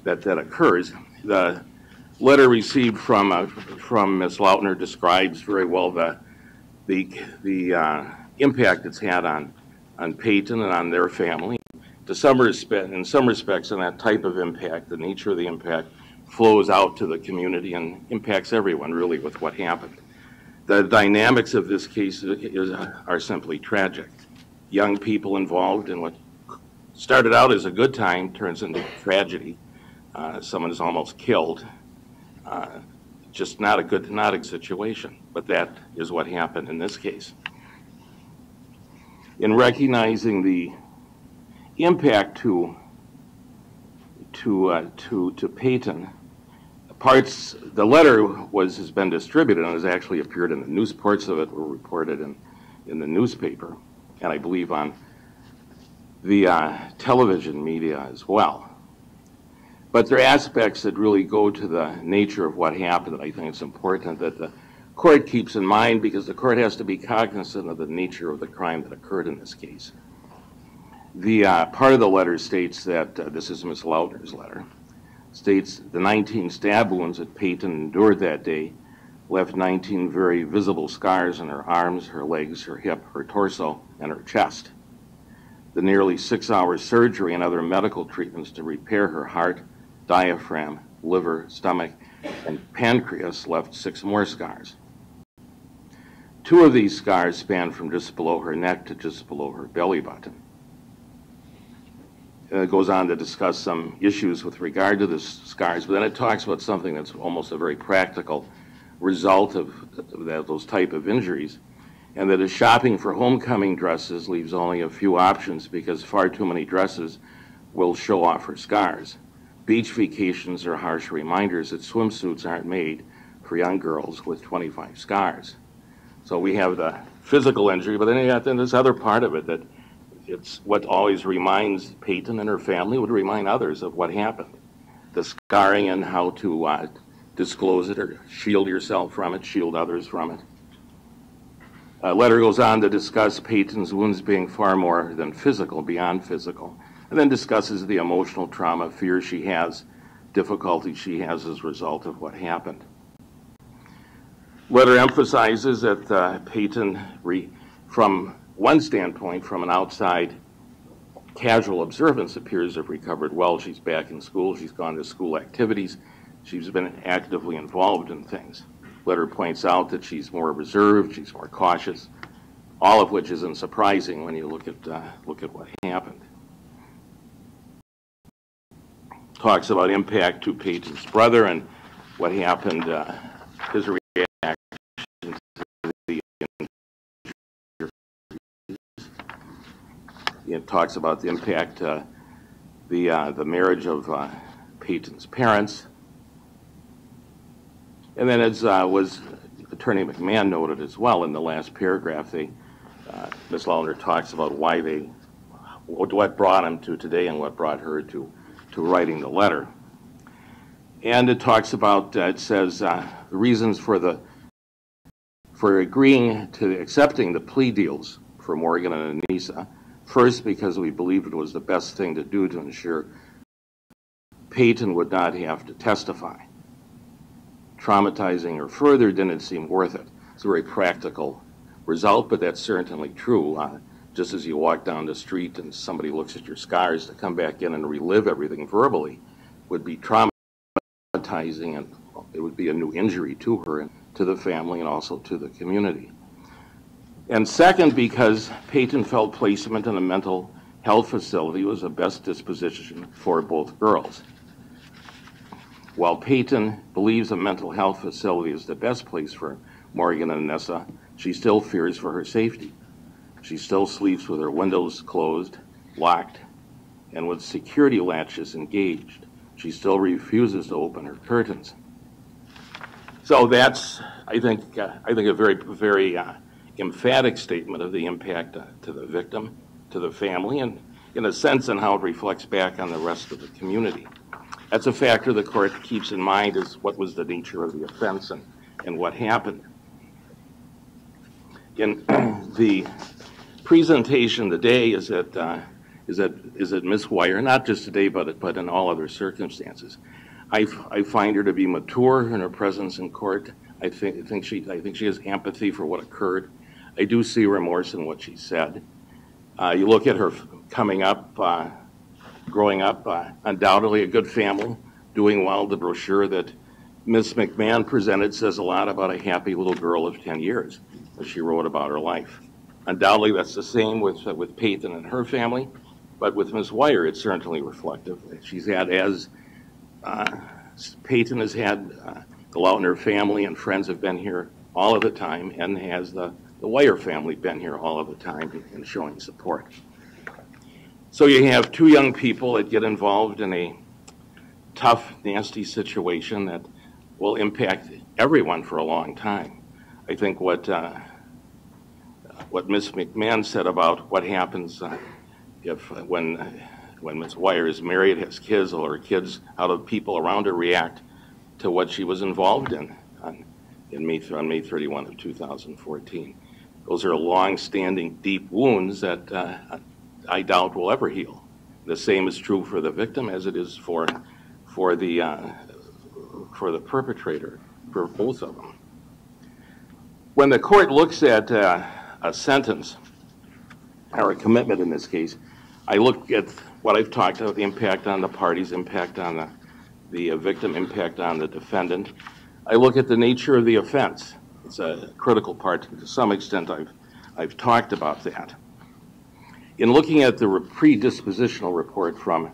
that, that occurs. The letter received from, uh, from Ms. Leutner describes very well the, the, the uh, impact it's had on, on Payton and on their family. To some respect, in some respects, and that type of impact, the nature of the impact, flows out to the community and impacts everyone really with what happened. The dynamics of this case is, are simply tragic. Young people involved in what started out as a good time turns into tragedy. Uh, someone is almost killed. Uh, just not a good, not a situation. But that is what happened in this case. In recognizing the impact to to uh, to to Payton, parts the letter was has been distributed and has actually appeared in the news. Parts of it were reported in in the newspaper, and I believe on the uh, television media as well. But there are aspects that really go to the nature of what happened that I think it's important that the court keeps in mind because the court has to be cognizant of the nature of the crime that occurred in this case. The uh, part of the letter states that uh, this is Ms. Leutner's letter. States the 19 stab wounds that Payton endured that day left 19 very visible scars on her arms, her legs, her hip, her torso, and her chest. The nearly six hour surgery and other medical treatments to repair her heart, diaphragm, liver, stomach, and pancreas left six more scars. Two of these scars span from just below her neck to just below her belly button. Uh, it goes on to discuss some issues with regard to the scars, but then it talks about something that's almost a very practical result of, of that, those type of injuries, and that is shopping for homecoming dresses leaves only a few options because far too many dresses will show off her scars. Beach vacations are harsh reminders that swimsuits aren't made for young girls with 25 scars. So we have the physical injury, but then you got then this other part of it that it's what always reminds Payton and her family would remind others of what happened. The scarring and how to uh, disclose it or shield yourself from it, shield others from it. A letter goes on to discuss Payton's wounds being far more than physical, beyond physical, and then discusses the emotional trauma, fear she has, difficulty she has as a result of what happened. Letter emphasizes that uh, Payton, re, from one standpoint, from an outside casual observance, appears to have recovered well. She's back in school. She's gone to school activities. She's been actively involved in things. Letter points out that she's more reserved. She's more cautious. All of which isn't surprising when you look at uh, look at what happened. talks about impact to Payton's brother and what happened, uh, his reaction to the It talks about the impact, uh, the, uh, the marriage of uh, Payton's parents. And then, as uh, was Attorney McMahon noted as well in the last paragraph, they, uh, Ms. Leutner talks about why they, what brought him to today and what brought her to to writing the letter. And it talks about, uh, it says, uh, the reasons for the, for agreeing to accepting the plea deals for Morgan and Anissa. First, because we believed it was the best thing to do to ensure Payton would not have to testify. Traumatizing her further didn't seem worth it. It's a very practical result, but that's certainly true. Uh, just as you walk down the street and somebody looks at your scars, to come back in and relive everything verbally would be traumatizing and it would be a new injury to her and to the family and also to the community. And second, because Payton felt placement in a mental health facility was the best disposition for both girls. While Payton believes a mental health facility is the best place for Morgan and Nessa, she still fears for her safety. She still sleeps with her windows closed, locked, and with security latches engaged. She still refuses to open her curtains. So that's, I think, uh, I think a very, very uh, emphatic statement of the impact uh, to the victim, to the family, and in a sense, and how it reflects back on the rest of the community. That's a factor the court keeps in mind is what was the nature of the offense and, and what happened. In the presentation today is that uh, is that is that Miss Weier, not just today, but but in all other circumstances. I, I find her to be mature in her presence in court. I think, I think she I think she has empathy for what occurred. I do see remorse in what she said. Uh, you look at her coming up, uh, growing up, uh, undoubtedly a good family, doing well. The brochure that Miss McMahon presented says a lot about a happy little girl of 10 years as she wrote about her life. Undoubtedly, that's the same with uh, with Payton and her family, but with Miss Weier, it's certainly reflective. She's had as uh, Payton has had uh, the Leutner family and friends have been here all of the time, and has the, the Weier family been here all of the time and showing support. So you have two young people that get involved in a tough, nasty situation that will impact everyone for a long time. I think what uh, what Ms. McMahon said about what happens uh, if uh, when when Ms. Weier is married, has kids, or kids, how do people around her react to what she was involved in on, in May, on May 31 of 2014? Those are long-standing, deep wounds that uh, I doubt will ever heal. The same is true for the victim as it is for for the uh, for the perpetrator, for both of them. When the court looks at uh, a sentence or a commitment in this case, I look at what I've talked about, the impact on the parties, impact on the, the victim, impact on the defendant. I look at the nature of the offense. It's a critical part. To some extent, I've, I've talked about that. In looking at the predispositional report from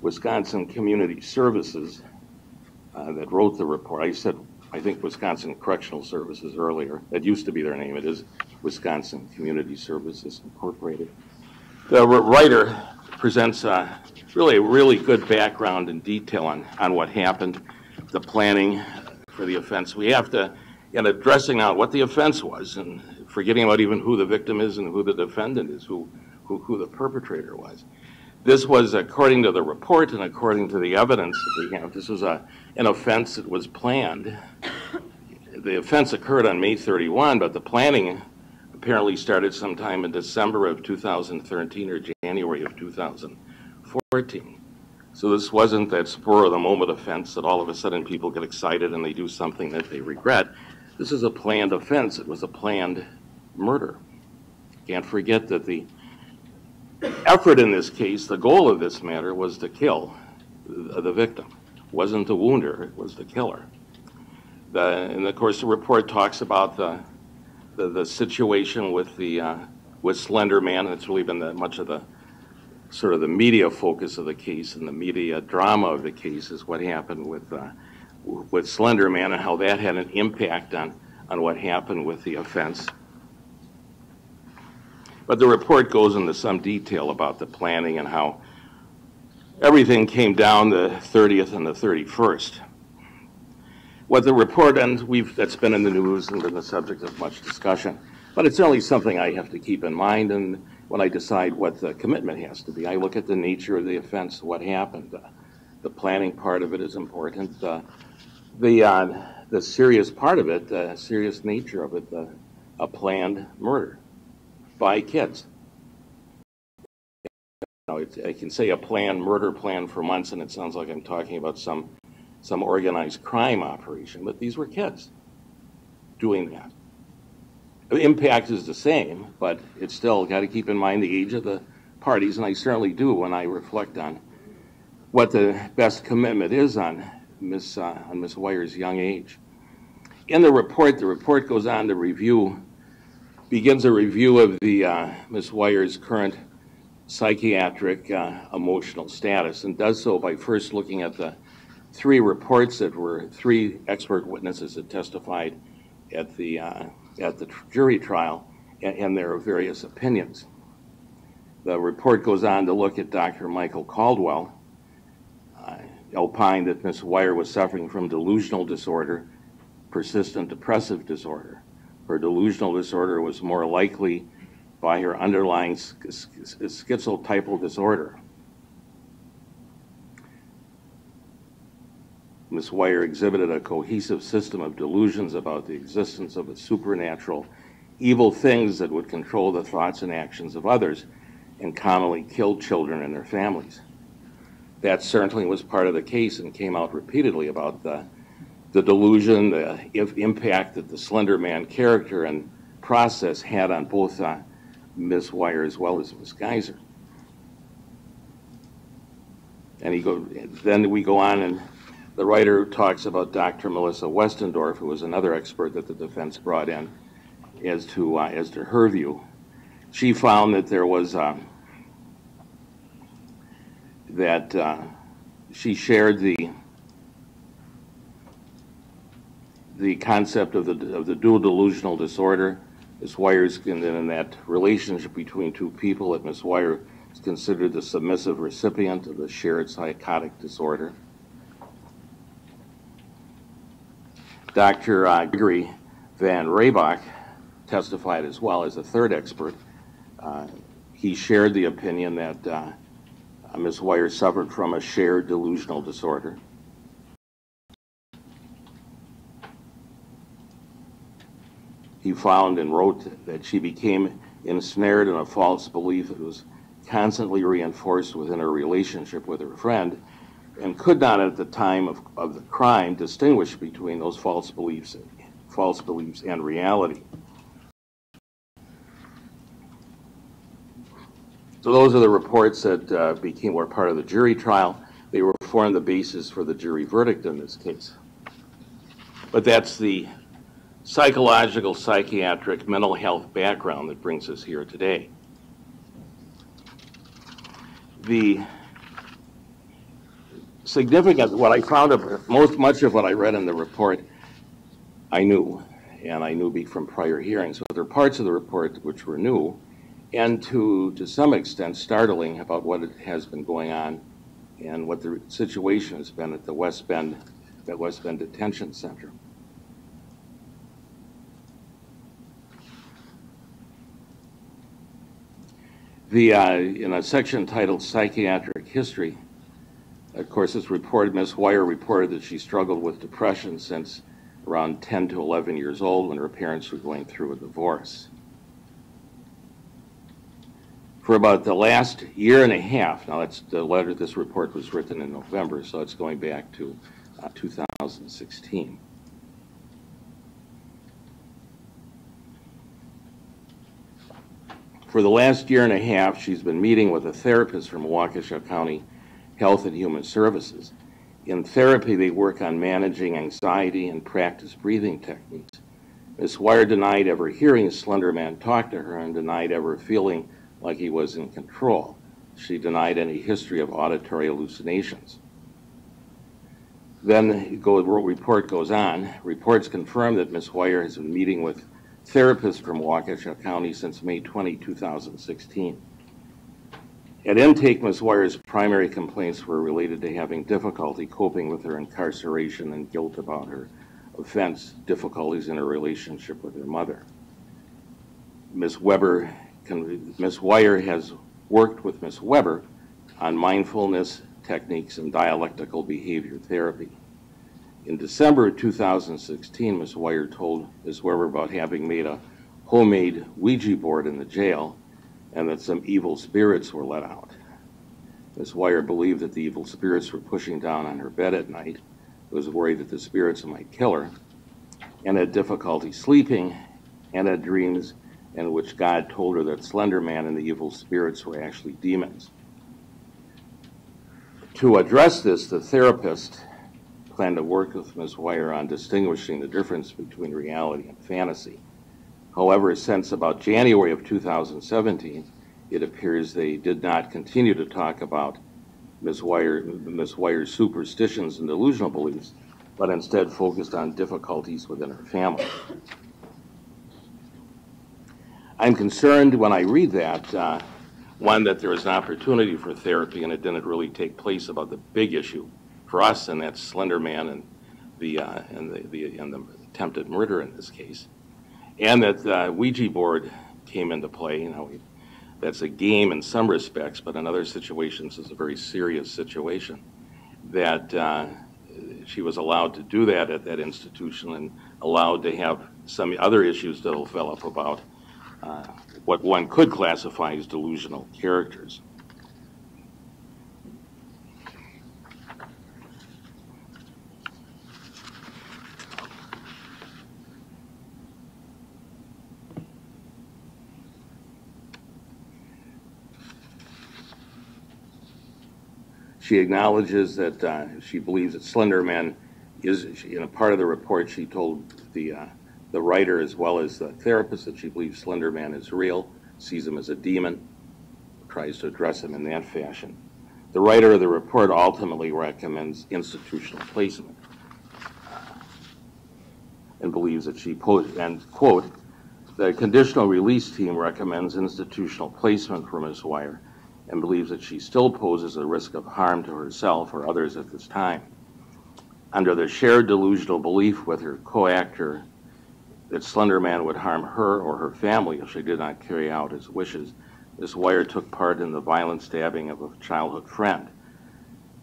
Wisconsin Community Services uh, that wrote the report, I said, I think Wisconsin Correctional Services earlier. That used to be their name. It is Wisconsin Community Services Incorporated. The writer presents uh, really a really good background and detail on, on what happened, the planning for the offense. We have to, in addressing out what the offense was and forgetting about even who the victim is and who the defendant is, who, who, who the perpetrator was. This was, according to the report and according to the evidence that we have, this was a, an offense that was planned. The offense occurred on May 31, but the planning apparently started sometime in December of 2013 or January of 2014. So this wasn't that spur of the moment offense that all of a sudden people get excited and they do something that they regret. This is a planned offense. It was a planned murder. Can't forget that the effort in this case, the goal of this matter was to kill the victim. It wasn't to wound her, it was the killer. The, and of course, the report talks about the the, the situation with the uh, with Slender Man. It's really been the, much of the sort of the media focus of the case and the media drama of the case is what happened with uh, with Slender Man and how that had an impact on on what happened with the offense. But the report goes into some detail about the planning and how everything came down the 30th and the 31st. What the report, and we've, that's been in the news and been the subject of much discussion, but it's only something I have to keep in mind and when I decide what the commitment has to be. I look at the nature of the offense, what happened. Uh, the planning part of it is important. Uh, the, uh, the serious part of it, the serious nature of it, the, a planned murder by kids. You know, I can say a plan, murder plan for months, and it sounds like I'm talking about some some organized crime operation, but these were kids doing that. The impact is the same, but it's still got to keep in mind the age of the parties, and I certainly do when I reflect on what the best commitment is on Miss uh, on Miss Weier's young age. In the report, the report goes on to review, begins a review of the uh, Miss Weier's current psychiatric uh, emotional status, and does so by first looking at the three reports that were three expert witnesses that testified at the uh, at the jury trial and, and their various opinions. The report goes on to look at Dr. Michael Caldwell, uh, opined that Ms. Weier was suffering from delusional disorder, persistent depressive disorder. Her delusional disorder was more likely by her underlying schizotypal disorder. Ms. Weier exhibited a cohesive system of delusions about the existence of a supernatural evil things that would control the thoughts and actions of others and commonly kill children and their families. That certainly was part of the case and came out repeatedly about the, the delusion, the impact that the Slender Man character and process had on both uh, Ms. Weier as well as Ms. Geyser. And he go, then we go on and the writer talks about Dr. Melissa Westendorf, who was another expert that the defense brought in, as to uh, as to her view. She found that there was uh, that uh, she shared the the concept of the of the dual delusional disorder. Ms. Weier's in, in that relationship between two people that Ms. Weier is considered the submissive recipient of the shared psychotic disorder. Dr. Uh, Gregory Van Rybroek testified as well as a third expert. Uh, he shared the opinion that uh, Ms. Weier suffered from a shared delusional disorder. He found and wrote that she became ensnared in a false belief that was constantly reinforced within her relationship with her friend and could not at the time of, of the crime distinguish between those false beliefs false beliefs and reality. So those are the reports that uh, became were part of the jury trial. They were formed the basis for the jury verdict in this case. But that's the psychological, psychiatric, mental health background that brings us here today. The significant, what I found of most, much of what I read in the report, I knew, and I knew from prior hearings. So there are parts of the report which were new, and to, to some extent startling about what it has been going on and what the situation has been at the West Bend, that West Bend Detention Center. The, uh, in a section titled Psychiatric History, of course, it's reported, Ms. Weier reported that she struggled with depression since around 10 to 11 years old when her parents were going through a divorce. For about the last year and a half, now that's the letter, this report was written in November, so it's going back to uh, 2016. For the last year and a half, she's been meeting with a therapist from Waukesha County Health and Human Services. In therapy, they work on managing anxiety and practice breathing techniques. Ms. Weier denied ever hearing Slender Man talk to her and denied ever feeling like he was in control. She denied any history of auditory hallucinations. Then the report goes on. Reports confirm that Ms. Weier has been meeting with therapist from Waukesha County since May 20, 2016. At intake, Ms. Weier's primary complaints were related to having difficulty coping with her incarceration and guilt about her offense, difficulties in her relationship with her mother. Ms. Weber, Ms. Weier has worked with Ms. Weber on mindfulness techniques and dialectical behavior therapy. In December of 2016, Ms. Weier told Ms. Weber about having made a homemade Ouija board in the jail and that some evil spirits were let out. Ms. Weier believed that the evil spirits were pushing down on her bed at night, was worried that the spirits might kill her, and had difficulty sleeping, and had dreams in which God told her that Slender Man and the evil spirits were actually demons. To address this, the therapist planned to work with Ms. Weier on distinguishing the difference between reality and fantasy. However, since about January of 2017, it appears they did not continue to talk about Ms. Weier, Ms. Weier's superstitions and delusional beliefs, but instead focused on difficulties within her family. I'm concerned when I read that, uh, one, that there is an opportunity for therapy and it didn't really take place about the big issue for us, and that's Slender Man and the, uh, and the, the, and the attempted murder in this case. And that the Ouija board came into play. You know, that's a game in some respects, but in other situations, it's a very serious situation. That uh, she was allowed to do that at that institution and allowed to have some other issues develop about uh, what one could classify as delusional characters. She acknowledges that uh, she believes that Slender Man is, in a part of the report, she told the, uh, the writer as well as the therapist that she believes Slender Man is real, sees him as a demon, tries to address him in that fashion. The writer of the report ultimately recommends institutional placement and believes that she, po- and quote, the conditional release team recommends institutional placement for Ms. Weier and believes that she still poses a risk of harm to herself or others at this time. Under the shared delusional belief with her co-actor that Slender Man would harm her or her family if she did not carry out his wishes, Ms. Weier took part in the violent stabbing of a childhood friend.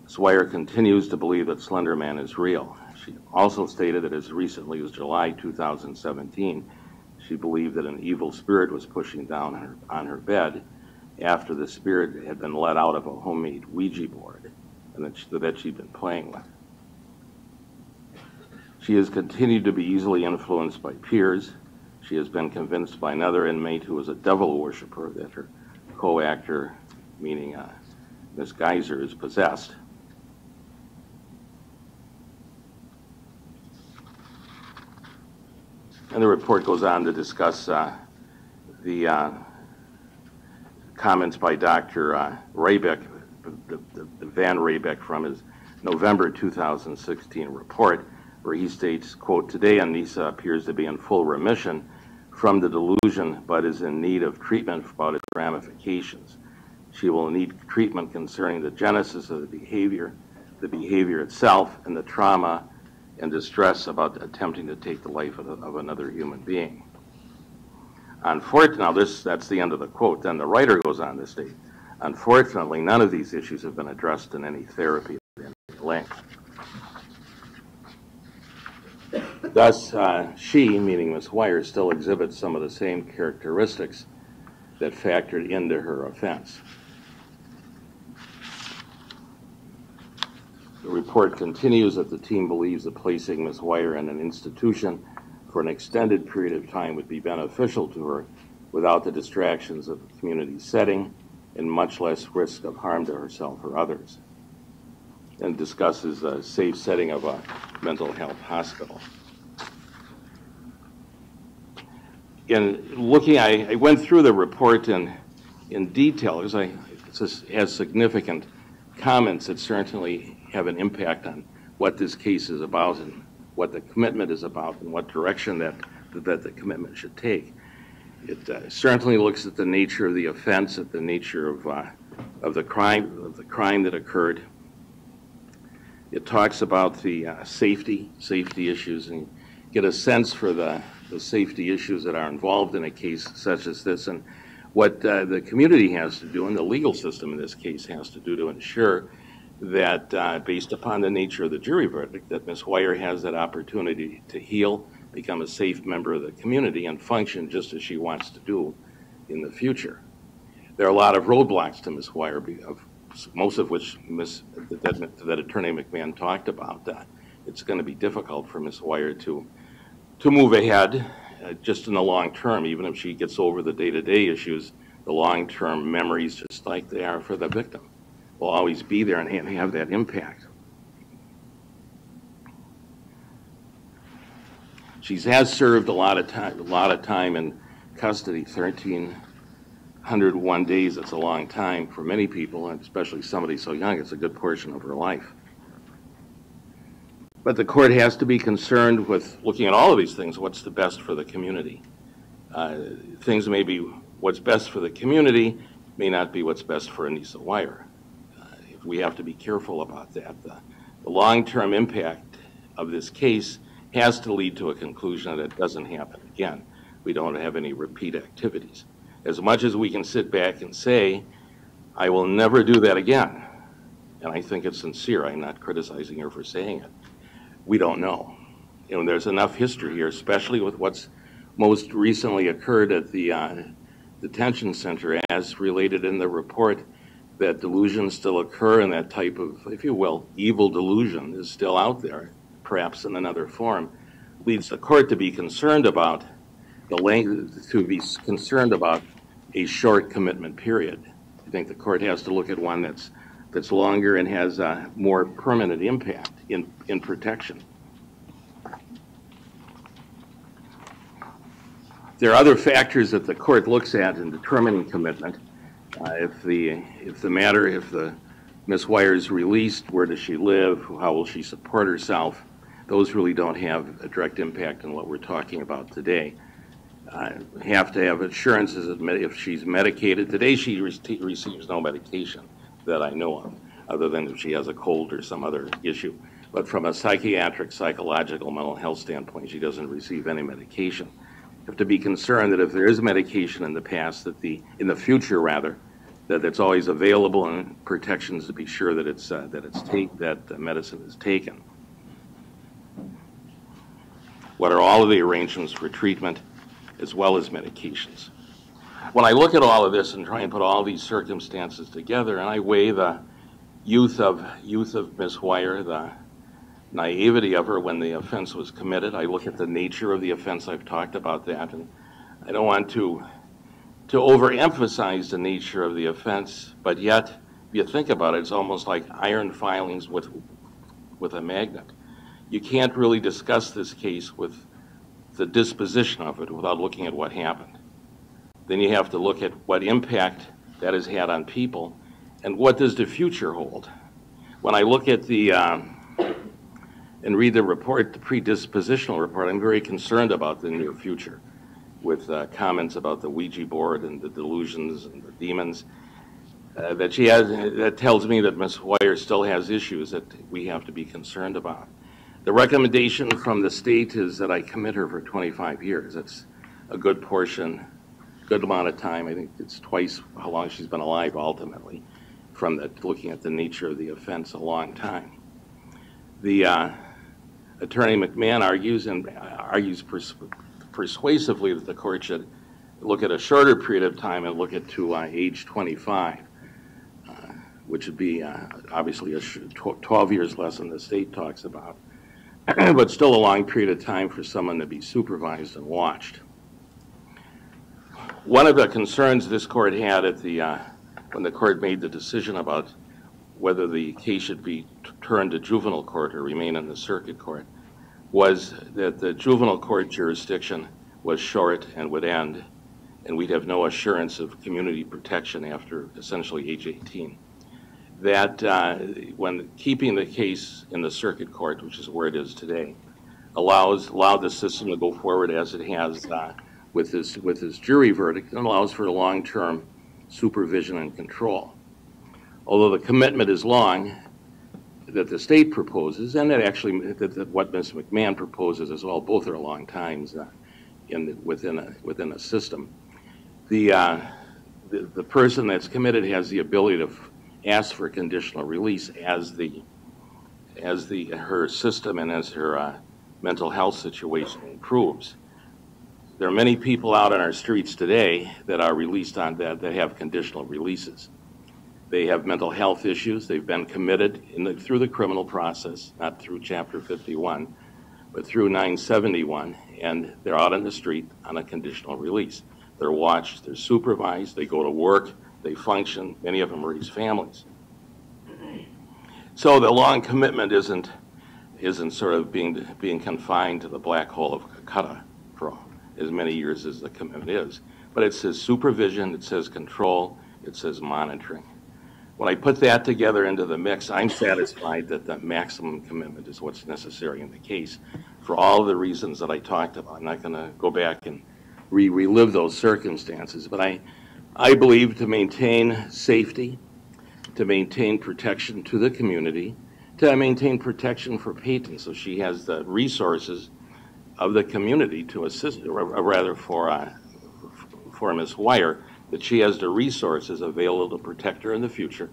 Ms. Weier continues to believe that Slender Man is real. She also stated that as recently as July 2017, she believed that an evil spirit was pushing down her, on her bed after the spirit had been let out of a homemade Ouija board and that, she, that she'd been playing with. She has continued to be easily influenced by peers. She has been convinced by another inmate who was a devil worshiper that her co-actor, meaning uh, Miss Geyser, is possessed. And the report goes on to discuss uh, the uh, comments by Dr. Uh, the, the, the Van Rybroek from his November 2016 report, where he states, quote, today Anissa appears to be in full remission from the delusion, but is in need of treatment about its ramifications. She will need treatment concerning the genesis of the behavior, the behavior itself, and the trauma and distress about attempting to take the life of, of another human being. Unfortunately, now this, that's the end of the quote. Then the writer goes on to state, unfortunately, none of these issues have been addressed in any therapy of any length. Thus, uh, she, meaning Miss Weier, still exhibits some of the same characteristics that factored into her offense. The report continues that the team believes that placing Ms. Weier in an institution for an extended period of time would be beneficial to her without the distractions of a community setting and much less risk of harm to herself or others. And discusses a safe setting of a mental health hospital. In looking, I, I went through the report in, in detail because I, it has significant comments that certainly have an impact on what this case is about and what the commitment is about and what direction that that the commitment should take. It uh, certainly looks at the nature of the offense, at the nature of, uh, of the crime, of the crime that occurred. It talks about the uh, safety, safety issues, and get a sense for the, the safety issues that are involved in a case such as this, and what uh, the community has to do, and the legal system in this case has to do to ensure that, uh, based upon the nature of the jury verdict, that Ms. Weier has that opportunity to heal, become a safe member of the community, and function just as she wants to do in the future. There are a lot of roadblocks to Ms. Weier, of- most of which Ms., that, that Attorney McMahon talked about. Uh, It's going to be difficult for Ms. Weier to, to move ahead, uh, just in the long term, even if she gets over the day-to-day issues, the long-term memories, just like they are for the victim, will always be there and have that impact. She has served a lot of time, a lot of time in custody, 1,301 days. That's a long time for many people, and especially somebody so young. It's a good portion of her life. But the court has to be concerned with looking at all of these things. What's the best for the community? Uh, things may be what's best for the community may not be what's best for Anissa Weier. We have to be careful about that. The, the long-term impact of this case has to lead to a conclusion that it doesn't happen again. We don't have any repeat activities. As much as we can sit back and say, I will never do that again, and I think it's sincere, I'm not criticizing her for saying it, we don't know. Know, there's enough history here, especially with what's most recently occurred at the uh, detention center as related in the report that delusions still occur and that type of, if you will, evil delusion is still out there, perhaps in another form, leads the court to be concerned about the length, to be concerned about a short commitment period. I think the court has to look at one that's, that's longer and has a more permanent impact in, in protection. There are other factors that the court looks at in determining commitment. Uh, If the, if the matter, if the Ms. Weier is released, where does she live? How will she support herself? Those really don't have a direct impact on what we're talking about today. Uh, Have to have assurances if she's medicated. Today, she rece- receives no medication that I know of, other than if she has a cold or some other issue. But from a psychiatric, psychological, mental health standpoint, she doesn't receive any medication have to be concerned that if there is medication in the past, that the, in the future rather, that it's always available and protections to be sure that it's, uh, that it's take, that the medicine is taken. What are all of the arrangements for treatment as well as medications? When I look at all of this and try and put all these circumstances together and I weigh the youth of, youth of Ms. Weier, the naivety of her when the offense was committed. I look at the nature of the offense. I've talked about that, and I don't want to to overemphasize the nature of the offense. But yet, if you think about it, it's almost like iron filings with with a magnet. You can't really discuss this case with the disposition of it without looking at what happened. Then you have to look at what impact that has had on people, and what does the future hold. When I look at the um, and read the report, the predispositional report, I'm very concerned about the near future with uh, comments about the Ouija board and the delusions and the demons. Uh, that she has, that tells me that Ms. Hoyer still has issues that we have to be concerned about. The recommendation from the state is that I commit her for 25 years. That's a good portion, good amount of time. I think it's twice how long she's been alive ultimately, from the, looking at the nature of the offense, a long time. The uh, Attorney McMahon argues and argues pers- persuasively that the court should look at a shorter period of time and look at to uh, age 25, uh, which would be uh, obviously sh- tw- 12 years less than the state talks about, but still a long period of time for someone to be supervised and watched. One of the concerns this court had at the uh, when the court made the decision about whether the case should be t- turned to juvenile court or remain in the circuit court was that the juvenile court jurisdiction was short and would end, and we'd have no assurance of community protection after essentially age 18. That uh, when keeping the case in the circuit court, which is where it is today, allows, allowed the system to go forward as it has uh, with his, with his jury verdict, and allows for long-term supervision and control. Although the commitment is long, that the state proposes, and that actually, that, that what Ms. McMahon proposes as well, both are long times uh, in, the- within a, within a system. The, uh, the, the person that's committed has the ability to ask for conditional release as the, as the, her system and as her uh, mental health situation improves. There are many people out on our streets today that are released on that, that have conditional releases. They have mental health issues, they've been committed in the, through the criminal process, not through Chapter 51, but through 971, and they're out on the street on a conditional release. They're watched, they're supervised, they go to work, they function, many of them raise families. So the long commitment isn't, isn't sort of being, being confined to the black hole of Calcutta for as many years as the commitment is. But it says supervision, it says control, it says monitoring. When I put that together into the mix, I'm satisfied that the maximum commitment is what's necessary in the case for all the reasons that I talked about. I'm not going to go back and re- relive those circumstances, but I, I believe to maintain safety, to maintain protection to the community, to maintain protection for Payton, so she has the resources of the community to assist, or rather for, uh, for Ms. Weier, that she has the resources available to protect her in the future,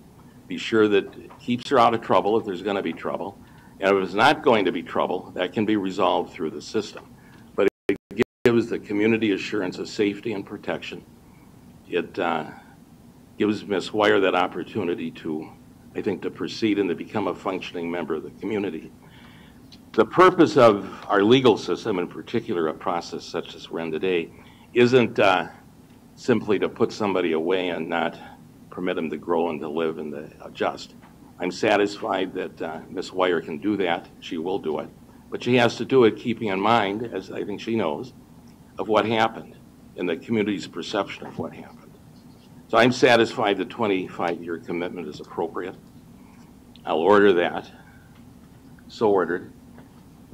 be sure that it keeps her out of trouble if there's going to be trouble, and if it's not going to be trouble, that can be resolved through the system. But it gives the community assurance of safety and protection. It uh, gives Ms. Weier that opportunity to, I think, to proceed and to become a functioning member of the community. The purpose of our legal system, in particular a process such as we're in today, isn't uh, simply to put somebody away and not permit them to grow and to live and to adjust. I'm satisfied that uh, Ms. Weier can do that. She will do it. But she has to do it keeping in mind, as I think she knows, of what happened and the community's perception of what happened. So I'm satisfied the 25-year commitment is appropriate. I'll order that. So ordered.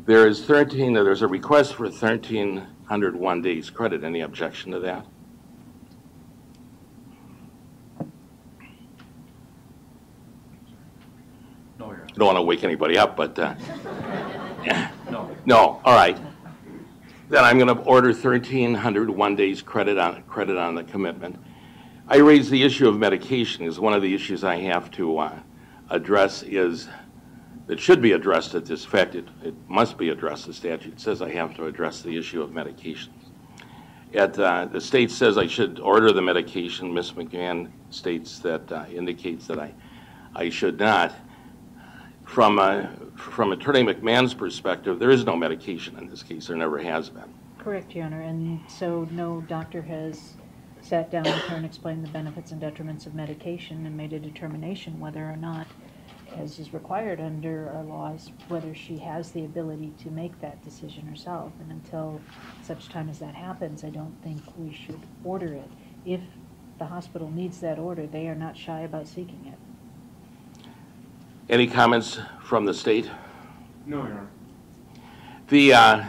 There is 13, there's a request for 1,301 days credit. Any objection to that? No, Your Honor. I don't want to wake anybody up, but, uh, No. no, all right. Then I'm going to order 1,301 days credit on, credit on the commitment. I raise the issue of medication is one of the issues I have to uh, address is, that should be addressed at this fact, it, it must be addressed, the statute says I have to address the issue of medication. At, uh, the state says I should order the medication, Ms. McGann states that, uh, indicates that I, I should not. From, uh, from Attorney McMahon's perspective, there is no medication in this case, there never has been. Correct, Your Honor, and so no doctor has sat down with her and explained the benefits and detriments of medication and made a determination whether or not, as is required under our laws, whether she has the ability to make that decision herself. And until such time as that happens, I don't think we should order it. If the hospital needs that order, they are not shy about seeking it. Any comments from the state? No, Your Honor. The, uh,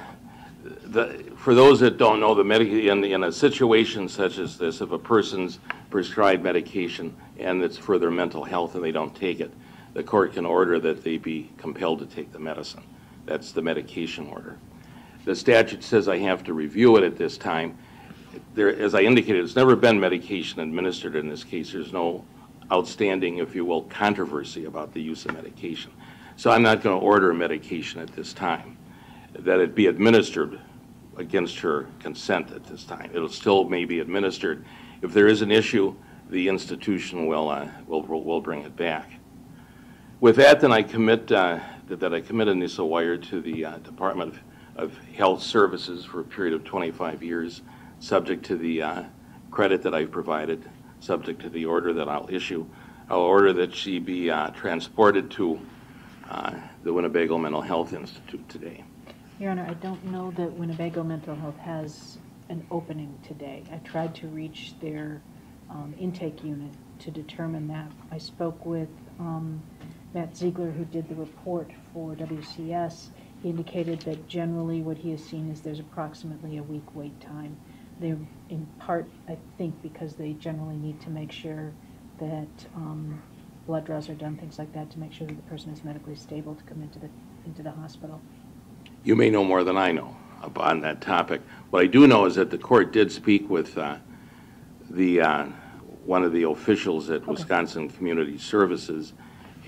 the, for those that don't know, the medic, in, in a situation such as this, if a person's prescribed medication and it's for their mental health and they don't take it, the court can order that they be compelled to take the medicine. That's the medication order. The statute says I have to review it at this time. There, as I indicated, it's never been medication administered in this case. There's no outstanding, if you will, controversy about the use of medication. So I'm not going to order medication at this time. That it be administered against her consent at this time. It'll still may be administered. If there is an issue, the institution will, uh, will, will bring it back. With that, then I commit, uh, that, I commit Anissa Weier to the uh, Department of, of Health Services for a period of 25 years, subject to the uh, credit that I've provided, subject to the order that I'll issue. I'll order that she be uh, transported to uh, the Winnebago Mental Health Institute today. Your Honor, I don't know that Winnebago Mental Health has an opening today. I tried to reach their um, intake unit to determine that. I spoke with um, Matt Ziegler, who did the report for WCS, He indicated that generally what he has seen is there's approximately a week wait time. They're in part, I think, because they generally need to make sure that um, blood draws are done, things like that, to make sure that the person is medically stable to come into the, into the hospital. You may know more than I know on that topic. What I do know is that the court did speak with uh, the, uh, one of the officials at Wisconsin Community Services,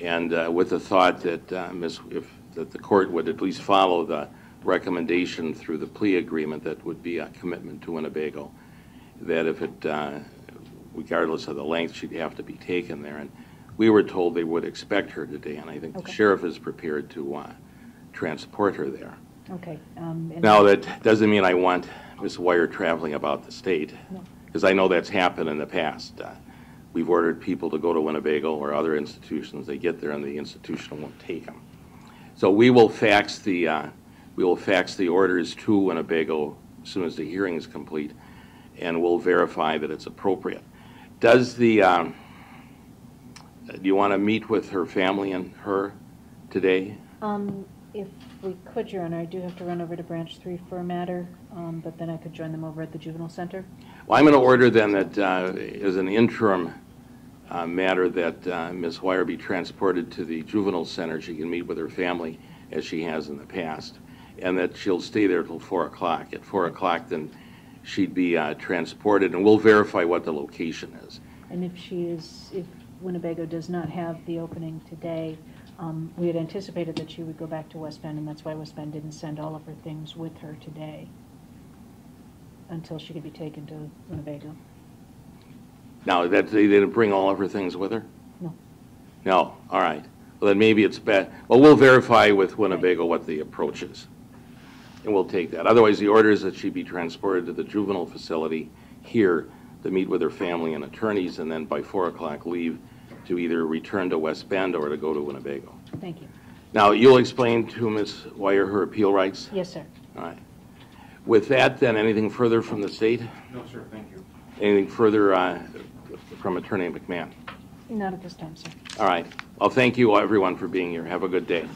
and uh, with the thought that uh, Ms., if, that the court would at least follow the recommendation through the plea agreement that would be a commitment to Winnebago, that if it, uh, regardless of the length, she'd have to be taken there. And we were told they would expect her today, and I think the Okay. sheriff is prepared to uh, transport her there. Okay. um, and- Now, that doesn't mean I want Ms. Weier traveling about the state, No. because I know that's happened in the past. Uh, We've ordered people to go to Winnebago or other institutions, they get there and the institution won't take them. So we will fax the, uh, we will fax the orders to Winnebago as soon as the hearing is complete, and we'll verify that it's appropriate. Does the, um, do you want to meet with her family and her today? Um, If we could, Your Honor, I do have to run over to Branch 3 for a matter, um, but then I could join them over at the juvenile center. Well, I'm going to order then that, uh, as an interim uh, matter, that uh, Ms. Weier be transported to the juvenile center. She can meet with her family, as she has in the past, and that she'll stay there till 4 o'clock. At 4 o'clock, then she'd be uh, transported, and we'll verify what the location is. And if she is, if Winnebago does not have the opening today, um, we had anticipated that she would go back to West Bend, and that's why West Bend didn't send all of her things with her today until she could be taken to Winnebago. Now, that, they didn't bring all of her things with her? No. No, all right. Well, then maybe it's bad, well, we'll verify with Winnebago what the approach is, and we'll take that. Otherwise, the order is that she be transported to the juvenile facility here to meet with her family and attorneys, and then by 4 o'clock leave to either return to West Bend or to go to Winnebago. Thank you. Now, you'll explain to Ms. Weier her appeal rights? Yes, sir. All right. With that, then, anything further from the state? No, sir, thank you. Anything further uh, from Attorney McMahon? Not at this time, sir. All right. Well, thank you, everyone, for being here. Have a good day.